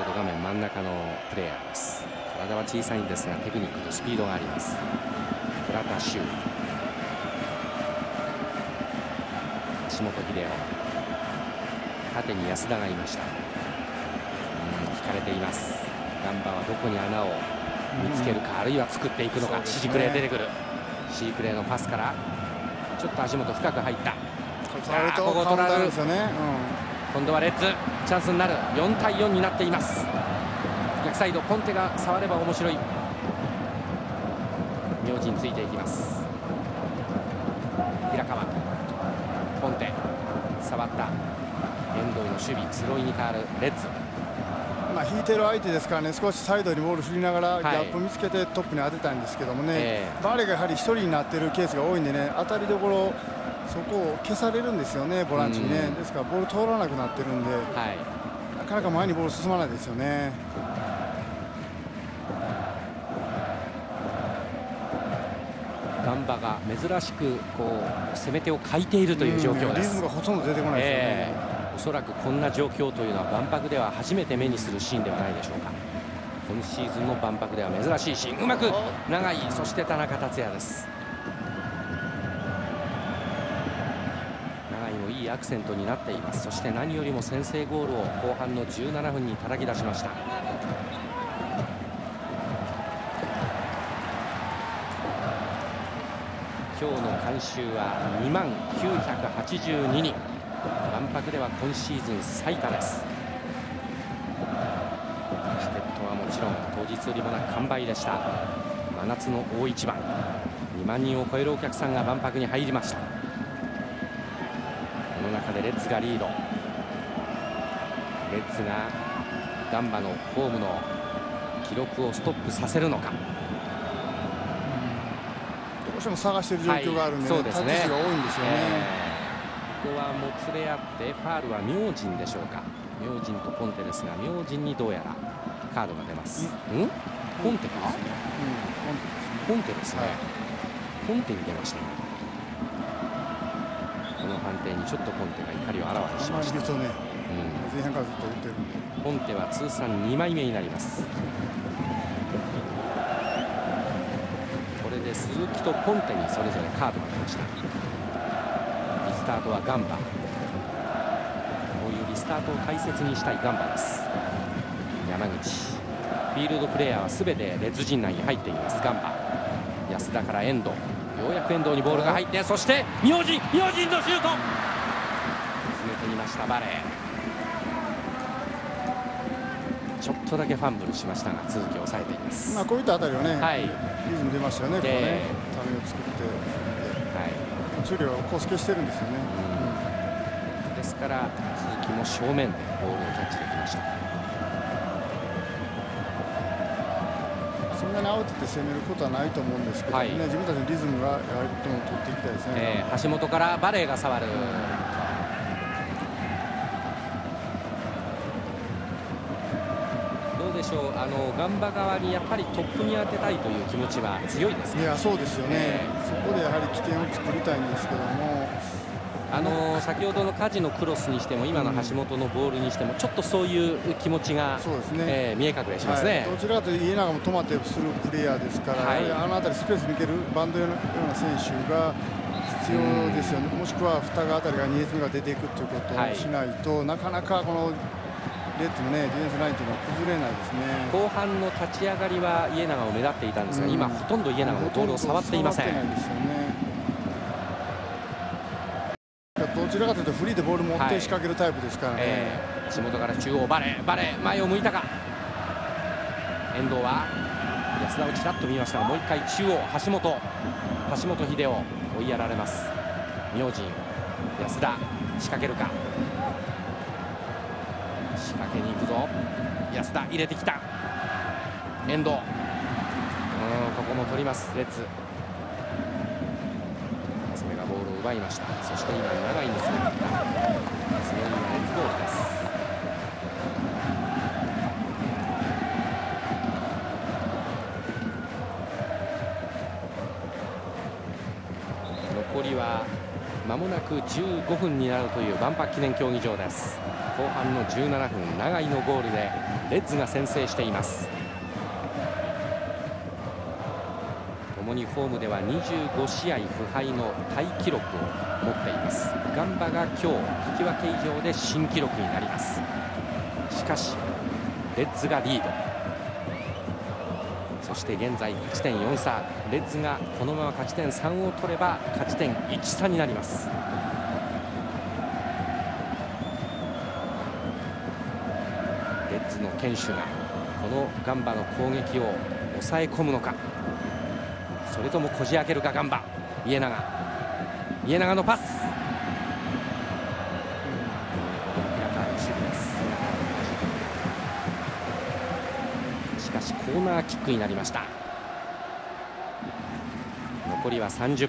うど画面真ん中のプレーヤーです。体は小さいんですがテクニックとスピードがあります。倉田修。橋本秀夫。縦に安田がいました。引かれています。ガンバはどこに穴を見つけるか、あるいは作っていくのか、シークレー出てくる、シークレーのパスから、ちょっと足元深く入った、ここ取られる、今度はレッズ、チャンスになる、4対4になっています、逆サイド、ポンテが触れば面白い、明神ついていきます、平川、ポンテ、触った、遠藤の守備、スローイに変わるレッズ。まあ、引いてる相手ですからね少しサイドにボール振りながらギャップ見つけてトップに当てたいんですけどもね、えー、バーレがやはり1人になっているケースが多いんでね当たりどころそこを消されるんですよねボランチにね、ですからボール通らなくなってるんで、はい、なかなか前にボール進まないですよね。ガンバが珍しくこう攻め手を欠いているという状況です。リズムがほとんど出てこないですよね、えー、おそらくこんな状況というのは万博では初めて目にするシーンではないでしょうか。今シーズンの万博では珍しいシーン。うまく長いそして田中達也です。長いもいいアクセントになっています。そして何よりも先制ゴールを後半の17分に叩き出しました。今日の観衆は2万982人万博では今シーズン最多です。当日よりもなく完売でした。真夏の大一番。2万人を超えるお客さんが万博に入りました。この中でレッズがリード。レッズがガンバのホームの記録をストップさせるのか。どうしても探している状況があるんで、はい、そうですね。が多いんですよね、えー、ここはもつれ合ってファールは明神でしょうか。明神とポンテですが明神にどうやらカードが出ます。うん？ポンテか、ポンテですね、ポンテに出ました、この判定にちょっとポンテが怒りをあらわにしました、ね。うん、前半からずっと言ってるポンテは通算2枚目になります。これで鈴木とポンテにそれぞれカードが出ましたタートはガンバ。こういうリスタートを大切にしたいガンバです。山口。フィールドプレーヤーは全てレッズ陣内に入っています。ガンバ。安田から遠藤。ようやく遠藤にボールが入ってそして明神明神のシュート。詰めていましたバレー。ちょっとだけファンブルしましたが続きを抑えています、まあ、こういったあたりはね、はい、リズム出ましたよね、こうね。ためを作って、はい、チュリはコース消してるんですよね、うん、ですから鈴木も正面でボールをキャッチできました。なに慌てて攻めることはないと思うんですけど、ね、はい、自分たちのリズムがやはりどんどん取っていきたいですね、えー、橋本からバレーが触る。どうでしょうあのガンバ側にやっぱりトップに当てたいという気持ちは強いです、ね、いやそうですよね、えー、そこでやはり起点を作りたいんですけども。あの先ほどの梶のクロスにしても今の橋本のボールにしてもちょっとそういう気持ちが、そうですね。えー、見え隠れしますね、はい、どちらかというと家長も止まってするプレーヤーですから、はい、あの辺りスペースに行けるバンドのような選手が必要ですよね、もしくは二川辺りが2列目が出ていくということをしないと、はい、なかなかこのレッズのねディフェンスラインというのは崩れないですね。後半の立ち上がりは家長を目立っていたんですが、うん、今ほとんど家長のボールを触っていません。どちらかというとフリーでボール持って仕掛けるタイプですからね、えー、地元から中央バレーバレー。前を向いたか。遠藤は安田をちらっと見ましたがもう1回中央橋本。橋本秀夫追いやられます。明神。安田仕掛けるか安田入れてきた。遠藤。うんここも取ります。レッズ。奪いました。そして今長いにつながった。スローインはレッズボールです。まもなく15分になるという万博記念競技場です。後半の17分長井のゴールでレッズが先制しています。共にホームでは25試合不敗のタイ記録を持っています。ガンバが今日引き分け以上で新記録になります。しかしレッズがリード。そして現在勝ち点4差レッズがこのまま勝ち点3を取れば勝ち点1差になります。レッズの堅守がこのガンバの攻撃を抑え込むのか。それともこじ開けるかガンバ。家長家長のパス。ーナーキックになりました。残りは30分。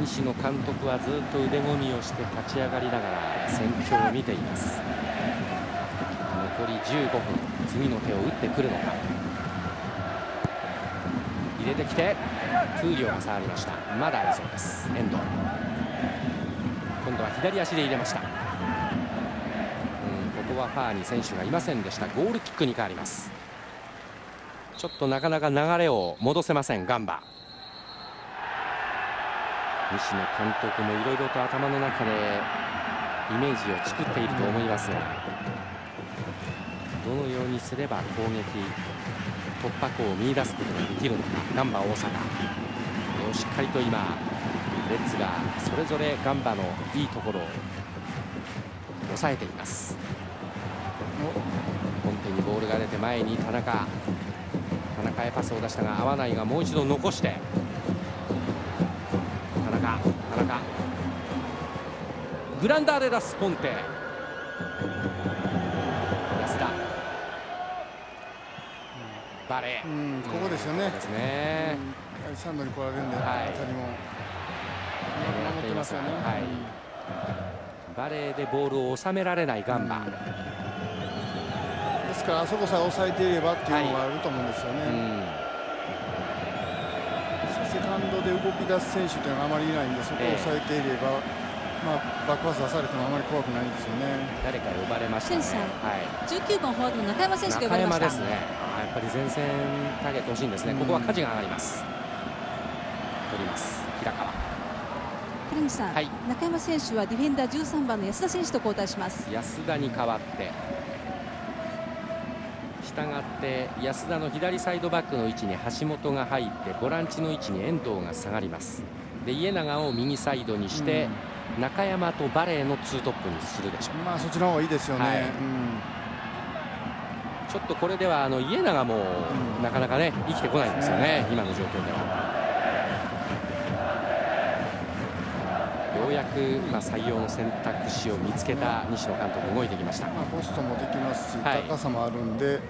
西野監督はずっと腕組みをして立ち上がりながら戦況を見ています。残り15分。次の手を打ってくるのか。入れてきてトゥーリオが触りました。まだありそうです。遠藤今度は左足で入れました。はファーに選手がいませんでした。ゴールキックに変わります。ちょっとなかなか流れを戻せませんガンバ。西野監督もいろいろと頭の中でイメージを作っていると思いますがどのようにすれば攻撃突破口を見出すことができるのか。ガンバ大阪。しっかりと今レッズがそれぞれガンバのいいところを抑えています。手にボールが出て前に田中田中へパスを出したが合わないがもう一度残して田中田中グランダーで出すポンテ安田バレー、うん、ここですよね。ですね。サンドに来られるんで、はい、当たりも狙っていますよね。はい。バレーでボールを収められないガンバ。ですからあそこさえ抑えていればっていうのがあると思うんですよね。セカンドで動き出す選手というのはあまりいないんでそこを抑えていれば、まあ、バックパス出されてもあまり怖くないんですよね。誰か呼ばれましたね。はい、19番フォワードの中山選手が呼ばれました。ですね。やっぱり前線ターゲット欲しいんですね。ここは舵が上がります。取ります平川寺西さん、はい、中山選手はディフェンダー13番の安田選手と交代します安田に代わってしたがって安田の左サイドバックの位置に橋本が入ってボランチの位置に遠藤が下がります。で家長を右サイドにして、うん、中山とバレーのツートップにするでしょう。まあそっちの方がいいですよね、はい。うん、ちょっとこれではあの家長もなかなかね生きてこないんですよね、今の状況では。ようやく、まあ、採用の選択肢を見つけた西野監督動いてきました、まあ、ポストもできますし、はい、高さもあるんで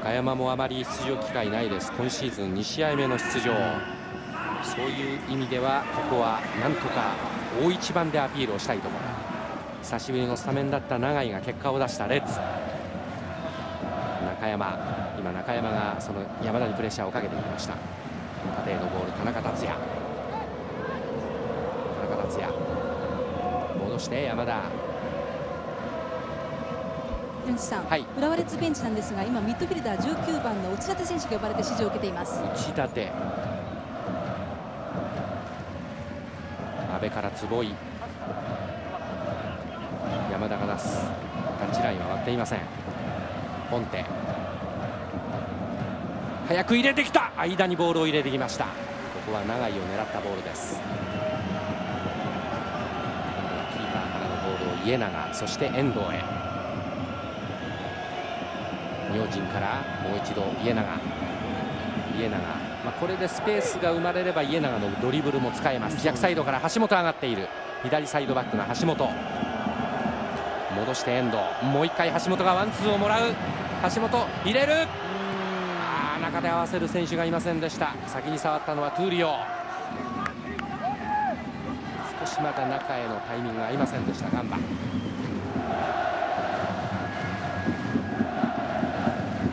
中山もあまり出場機会ないです。今シーズン2試合目の出場。そういう意味ではここはなんとか大一番でアピールをしたいところ。久しぶりのスタメンだった永井が結果を出したレッズ。中山今中山がその山田にプレッシャーをかけてきました。縦へのボール田中達也。田中達也。戻して山田。ジさん、はい、浦和レッズベンチなんですが今ミッドフィルダー19番の内立選手が呼ばれて指示を受けています。内立阿部から坪井。山田が出す。タッチラインは割っていません。ポンテ。早く入れてきた。間にボールを入れてきました。ここは長井を狙ったボールです。キーパーからのボールを家永そして遠藤へ明神からもう一度家永家永、まあ、これでスペースが生まれれば家永のドリブルも使えます。逆サイドから橋本上がっている。左サイドバックの橋本。戻して遠藤もう一回橋本がワンツーをもらう。橋本入れる。中で合わせる選手がいませんでした。先に触ったのはトゥーリオ。少しまた中へのタイミングが合いませんでした。ガンバ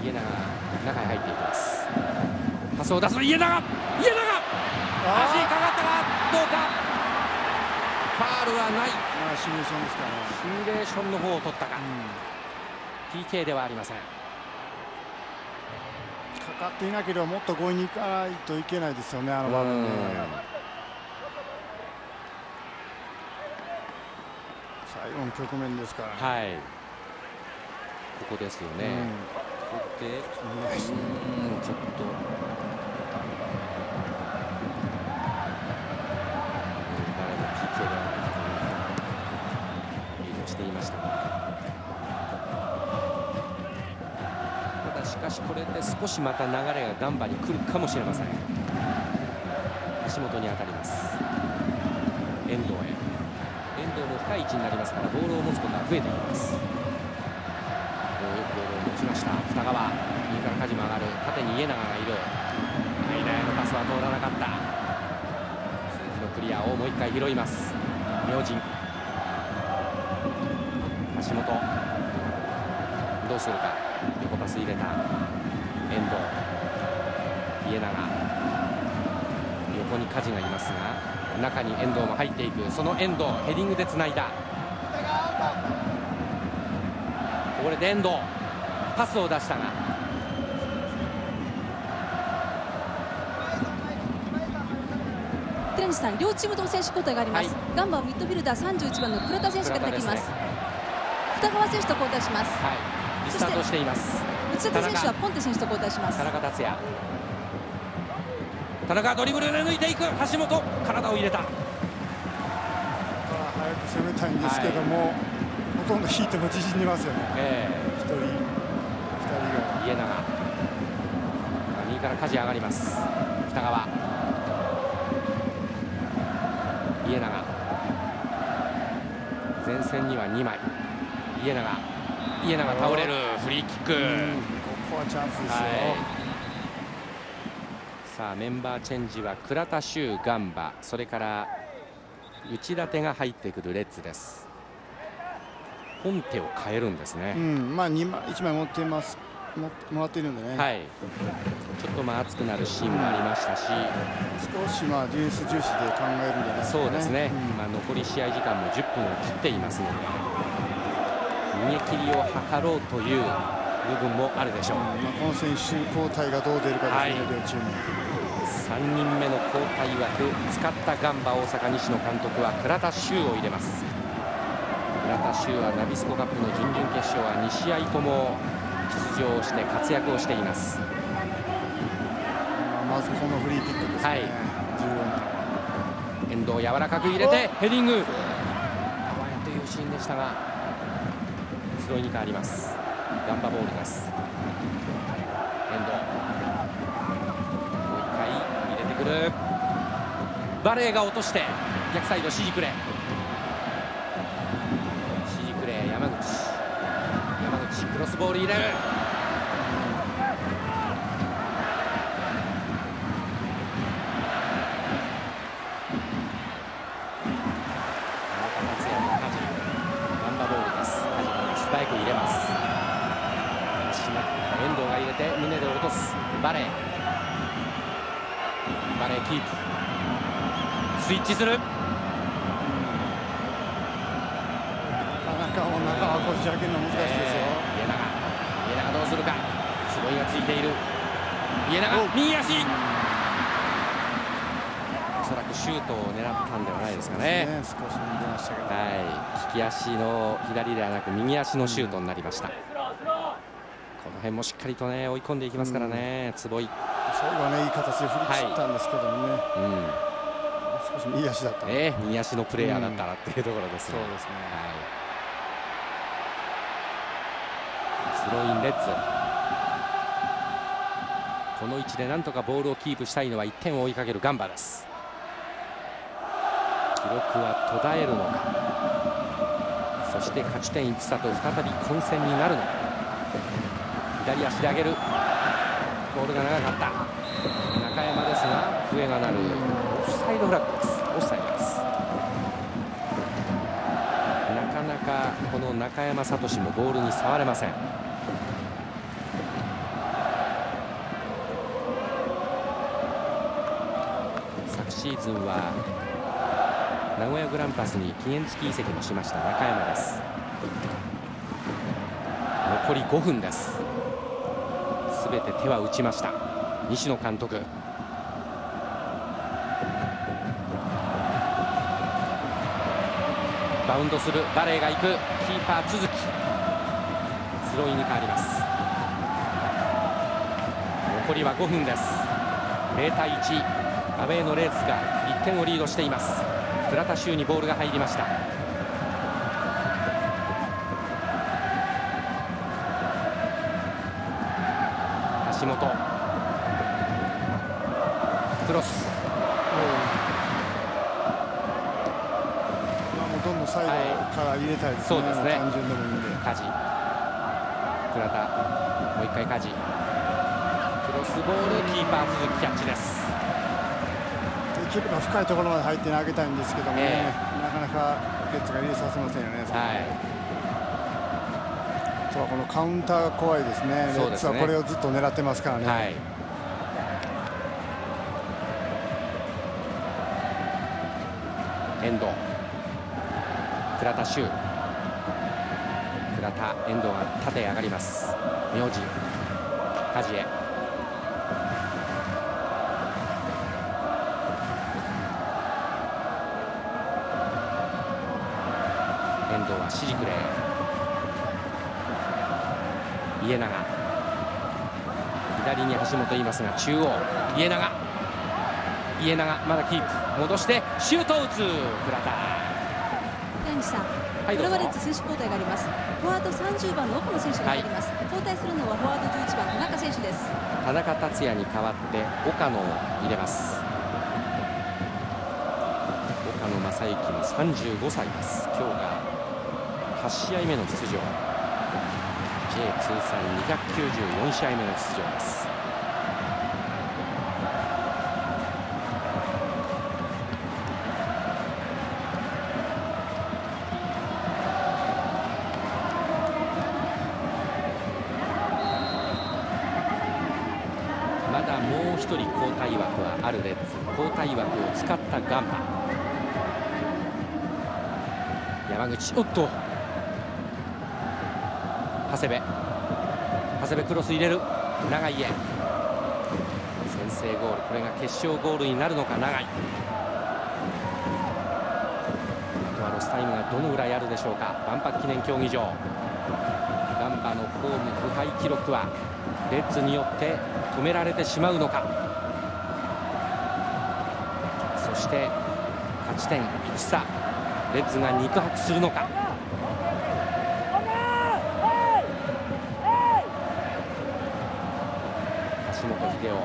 家永中へ入っていきますパスを出す。家永家永足かかったがどうか。ファールはない。シミュレーションですかねシミュレーションの方を取ったか、うん、PK ではありませんかっていなければもっと強引にいかないといけないですよね、あの場面で。最後の局面ですから、ね、はい。ここですよね。うん、ここで、うん、ちょっと。しまた流れがガンバに来るかもしれません。橋本に当たります。遠藤へ。遠藤も深い位置になりますからボールを持つことが増えていきます。よくボールを持ちました。二川。右から梶も上がる。縦に家長がいる。間へのパスは通らなかった。数字のクリアをもう一回拾います。明神。橋本。どうするか。横パス入れた。遠藤家永横に梶がいますが中に遠藤も入っていく。その遠藤ヘディングでつないだ。これで遠藤パスを出したが。寺西さん両チームとも選手交代があります、はい、ガンバはミッドフィルダー31番の倉田選手が出てきます、ね、二川選手と交代します、はい、リスタートしています内田選手はポンテ選手と交代します。田中達也。田中ドリブルで抜いていく。橋本。体を入れた。早く攻めたいんですけども、はい、ほとんど引いても自信にますよね、えー、1人2人が。家永右から舵上がります。北川。家永前線には2枚。家倒れるフリーキック。ここはチャンスですよ、はい。さあメンバーチェンジは倉田修ガンバ。それから内立が入ってくるレッズです。本手を変えるんですね、うん、まあ2枚1枚持ってますもらっているんでね、はい、ちょっとまあ熱くなるシーンもありましたし、少しまあディフェンス重視で考えるんじゃないですか、ね、そうですね、うん、まあ、残り試合時間も10分を切っていますので逃げ切りを図ろうという部分もあるでしょう、まあ、この選手交代がどう出るかですね、はい、両チーム。3人目の交代枠使ったガンバ大阪西野監督は倉田修を入れます。倉田修はナビスコカップの準々決勝は2試合とも出場して活躍をしています、まずこのフリーキックですね、はい、遠藤柔らかく入れてヘディング。というシーンでしたがスローに変わります。ガンバボールです。遠藤もう一回入れてくる。バレーが落として逆サイドシジクレ。シジクレ山口。山口クロスボール入れるバレーバレーキープスイッチする。なかなかお腹はこじ開けるの難しいですよ、えー、家永家永どうするか。すごいがついている。家永右足。おそらくシュートを狙ったんではないですかね、ね、少し出ましたけど、はい、利き足の左ではなく右足のシュートになりました、うんこの辺もしっかりとね追い込んでいきますからね、坪井。最後はねいい形で振り切ったんですけどもね、はい。うん、右足だった、ね、右足のプレーヤーだったらっていうところですね、そうですね、はい、スローインレッズ。この位置でなんとかボールをキープしたいのは1点を追いかけるガンバです。記録は途絶えるのか。そして勝ち点1差と再び混戦になるのか。左足で上げる。ボールが長かった。中山ですが笛が鳴るイドフラッグです。オフサイドです。なかなかこの中山聡もボールに触れません。昨シーズンは名古屋グランパスに期限付き移籍もしました中山です。残り5分です。全て手は打ちました。西野監督。バウンドするバレーが行く。キーパー続きスローインに変わります。残りは5分です。0対1アウェーのレースが1点をリードしています。倉田修にボールが入りました。本。クロス、から入れたいですね、はい、そうですね。単純でもいいんで。梶倉田もう一回梶クロスボールキーパー続きキャッチです。できれば深いところまで入って投げたいんですけどもね、えー、なかなかゲッツが入れさせませんよね、はい、このカウンターが怖いですね、レッツはこれをずっと狙ってますからね。はい、遠藤倉田修。倉田遠藤が縦へ上がります。名字梶へ遠藤は指示くれ家長。左に橋本いますが中央。家長。家長まだキープ。戻してシュートを打つ。倉田。さん、はい、浦和レッズ選手交代があります。フォワード30番の奥の選手が入ります、はい、交代するのはフォワード11番田中選手です。田中達也に代わって岡野を入れます。岡野正幸も35歳です。今日が8試合目の出場。J 通算294試合目の出場です山口おっと。長谷部。長谷部クロス入れる。長井へ。先制ゴール。これが決勝ゴールになるのか。長井。あとはロスタイムがどのぐらいあるでしょうか。万博記念競技場。ガンバのホーム腐敗記録はレッズによって止められてしまうのか。そして勝ち点1差。レッズが肉薄するのか。橋本秀夫。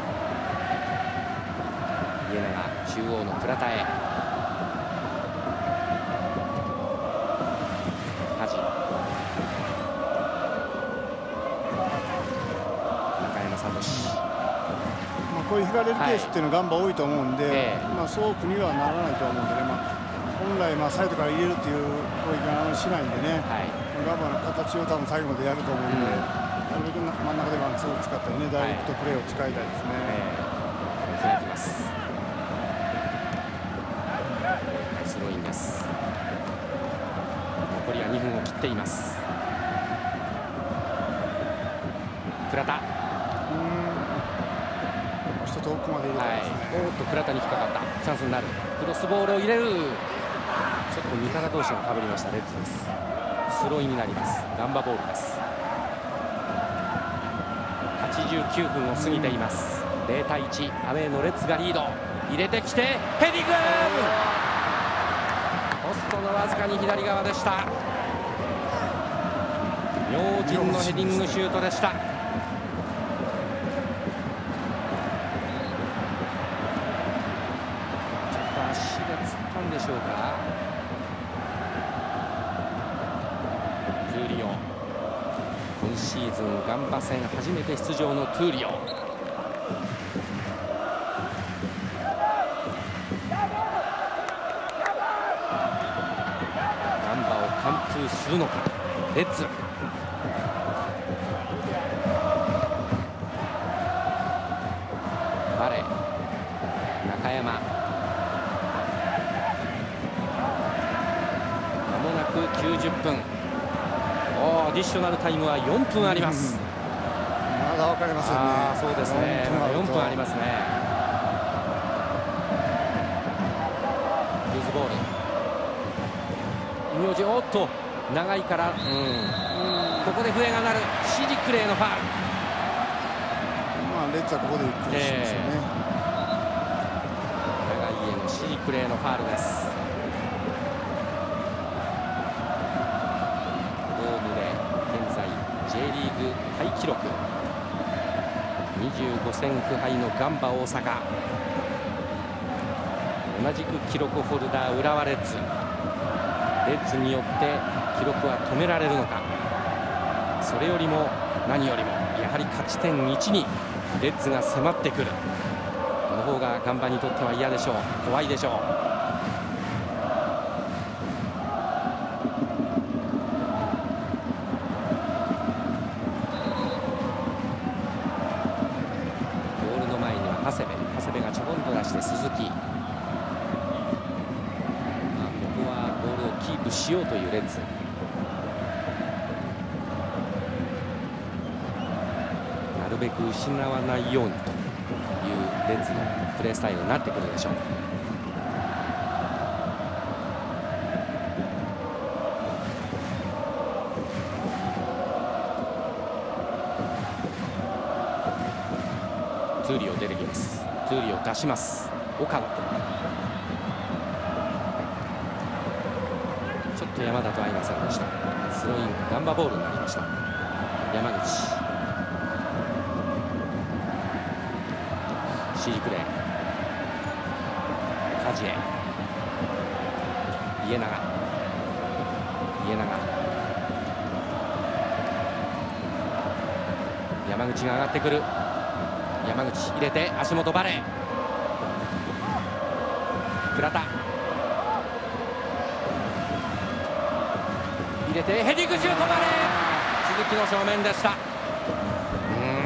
家長中央の倉田へ。梶。中山聡。こういう引かれるケースっていうのはガンバ多いと思うんで、えー、まあ、そう苦にはならないと思うんでね、まあ、本来、まあ、サイドから入れるっていう攻撃はしないんでね、はい、ガンバの形を多分最後までやると思うんで、うん、なるべく真ん中でワンツーを使ったりね、ダイレクトプレーを使いたいですね。はいえー、ます。スローインです。残りは2分を切っています。倉田。遠くまで入れてますね、はい、おっと倉田に引っかかった。チャンスになる。クロスボールを入れると味方同士がかぶりましたレッズです。スローインになります。ガンバボールです。89分を過ぎています、0対1アウェーのレッズがリード。入れてきてヘディングポストのわずかに左側でした。明神のヘディングシュートでしたガンバ戦初めて出場のトゥーリオ。ガンバを完封するのか？レッズ。バレー。中山。まもなく90分。アディショナルタイムは4分あります、まだ分かりませんねそうですね。まだ4分ありますね。ルーズボール。名字おっと長いから、うん、ここで笛が鳴る。シジクレーのファウル。まあレッツはここでゆっくりしますよね、長いへのシジクレーのファウルです。タイ記録25戦不敗のガンバ大阪。同じく記録ホルダー浦和レッズ。レッズによって記録は止められるのか。それよりも何よりもやはり勝ち点1にレッズが迫ってくる。この方がガンバにとっては嫌でしょう。怖いでしょう部がちょこんと出して鈴木、まあ、ここはボールをキープしようというレッズなるべく失わないようにというレッズのプレースタイルになってくるでしょう。トゥーリオ出てきますトゥーリオ出します。岡野ちょっと山田と合いませんでした。スローインガンバボールになりました。山口。シジクレイ加地へ家長。家長。山口が上がってくる。山口入れて足元バレー倉田入れてヘディングシュートバレー鈴木の正面でした。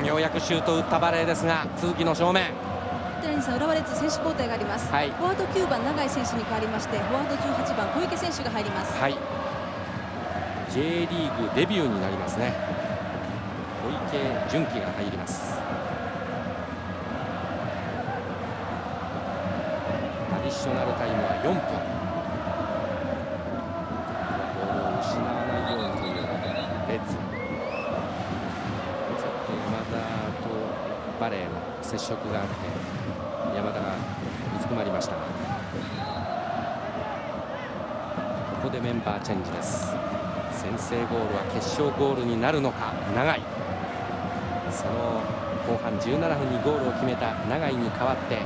うんようやくシュート打ったバレーですが鈴木の正面。浦和レッズ選手交代があります、はい、フォワード9番永井選手に代わりましてフォワード18番小池選手が入ります。はい。J リーグデビューになりますね。小池純喜が入ります。ショナルタイムは4分ボールを失わないようにというレッズちょっと山田とバレーの接触があって山田がうずくまりました。ここでメンバーチェンジです。先制ゴールは決勝ゴールになるのか。長い。その後半17分にゴールを決めた。永井に代わって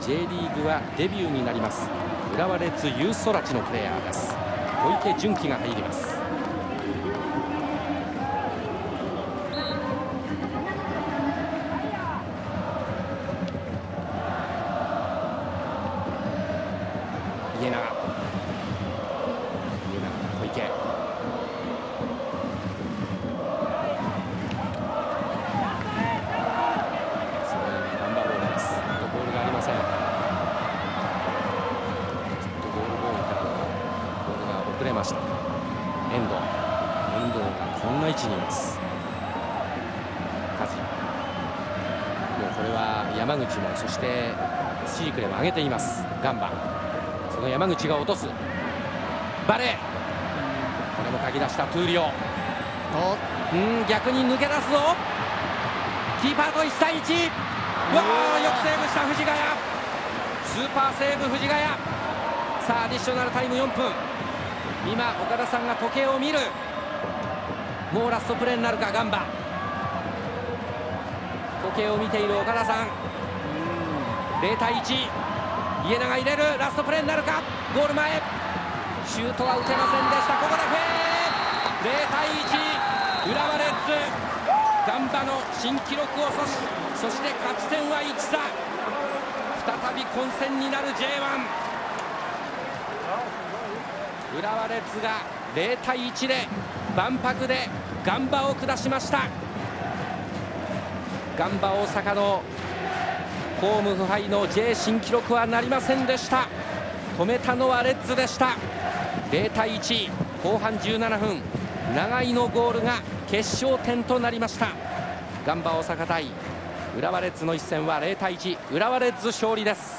J リーグはデビューになります。浦和レッズユーストラチのプレーヤーです。小池純喜が入ります家永家永小池ました遠藤遠藤がこんな位置にいます梶もうこれは山口もそしてシジクレイも上げていますガンバその山口が落とすバレーこれもかき出したトゥーリオうん逆に抜け出すぞ。キーパーと1対1わあよくセーブした藤ヶ谷。スーパーセーブ藤ヶ谷。さあアディショナルタイム4分。今岡田さんが時計を見る。もうラストプレーになるかガンバ。時計を見ている岡田さん。0対1家永入れる。ラストプレーになるか。ゴール前。シュートは打てませんでした。ここでフェー0対1浦和レッズ。ガンバの新記録を阻止。そして勝ち点は1差。再び混戦になる J1 浦和レッズが0対1で万博でガンバを下しました。ガンバ大阪のホーム腐敗の J 新記録はなりませんでした。止めたのはレッズでした。0対1後半17分。永井のゴールが決勝点となりました。ガンバ大阪対浦和レッズの一戦は0対1浦和レッズ勝利です。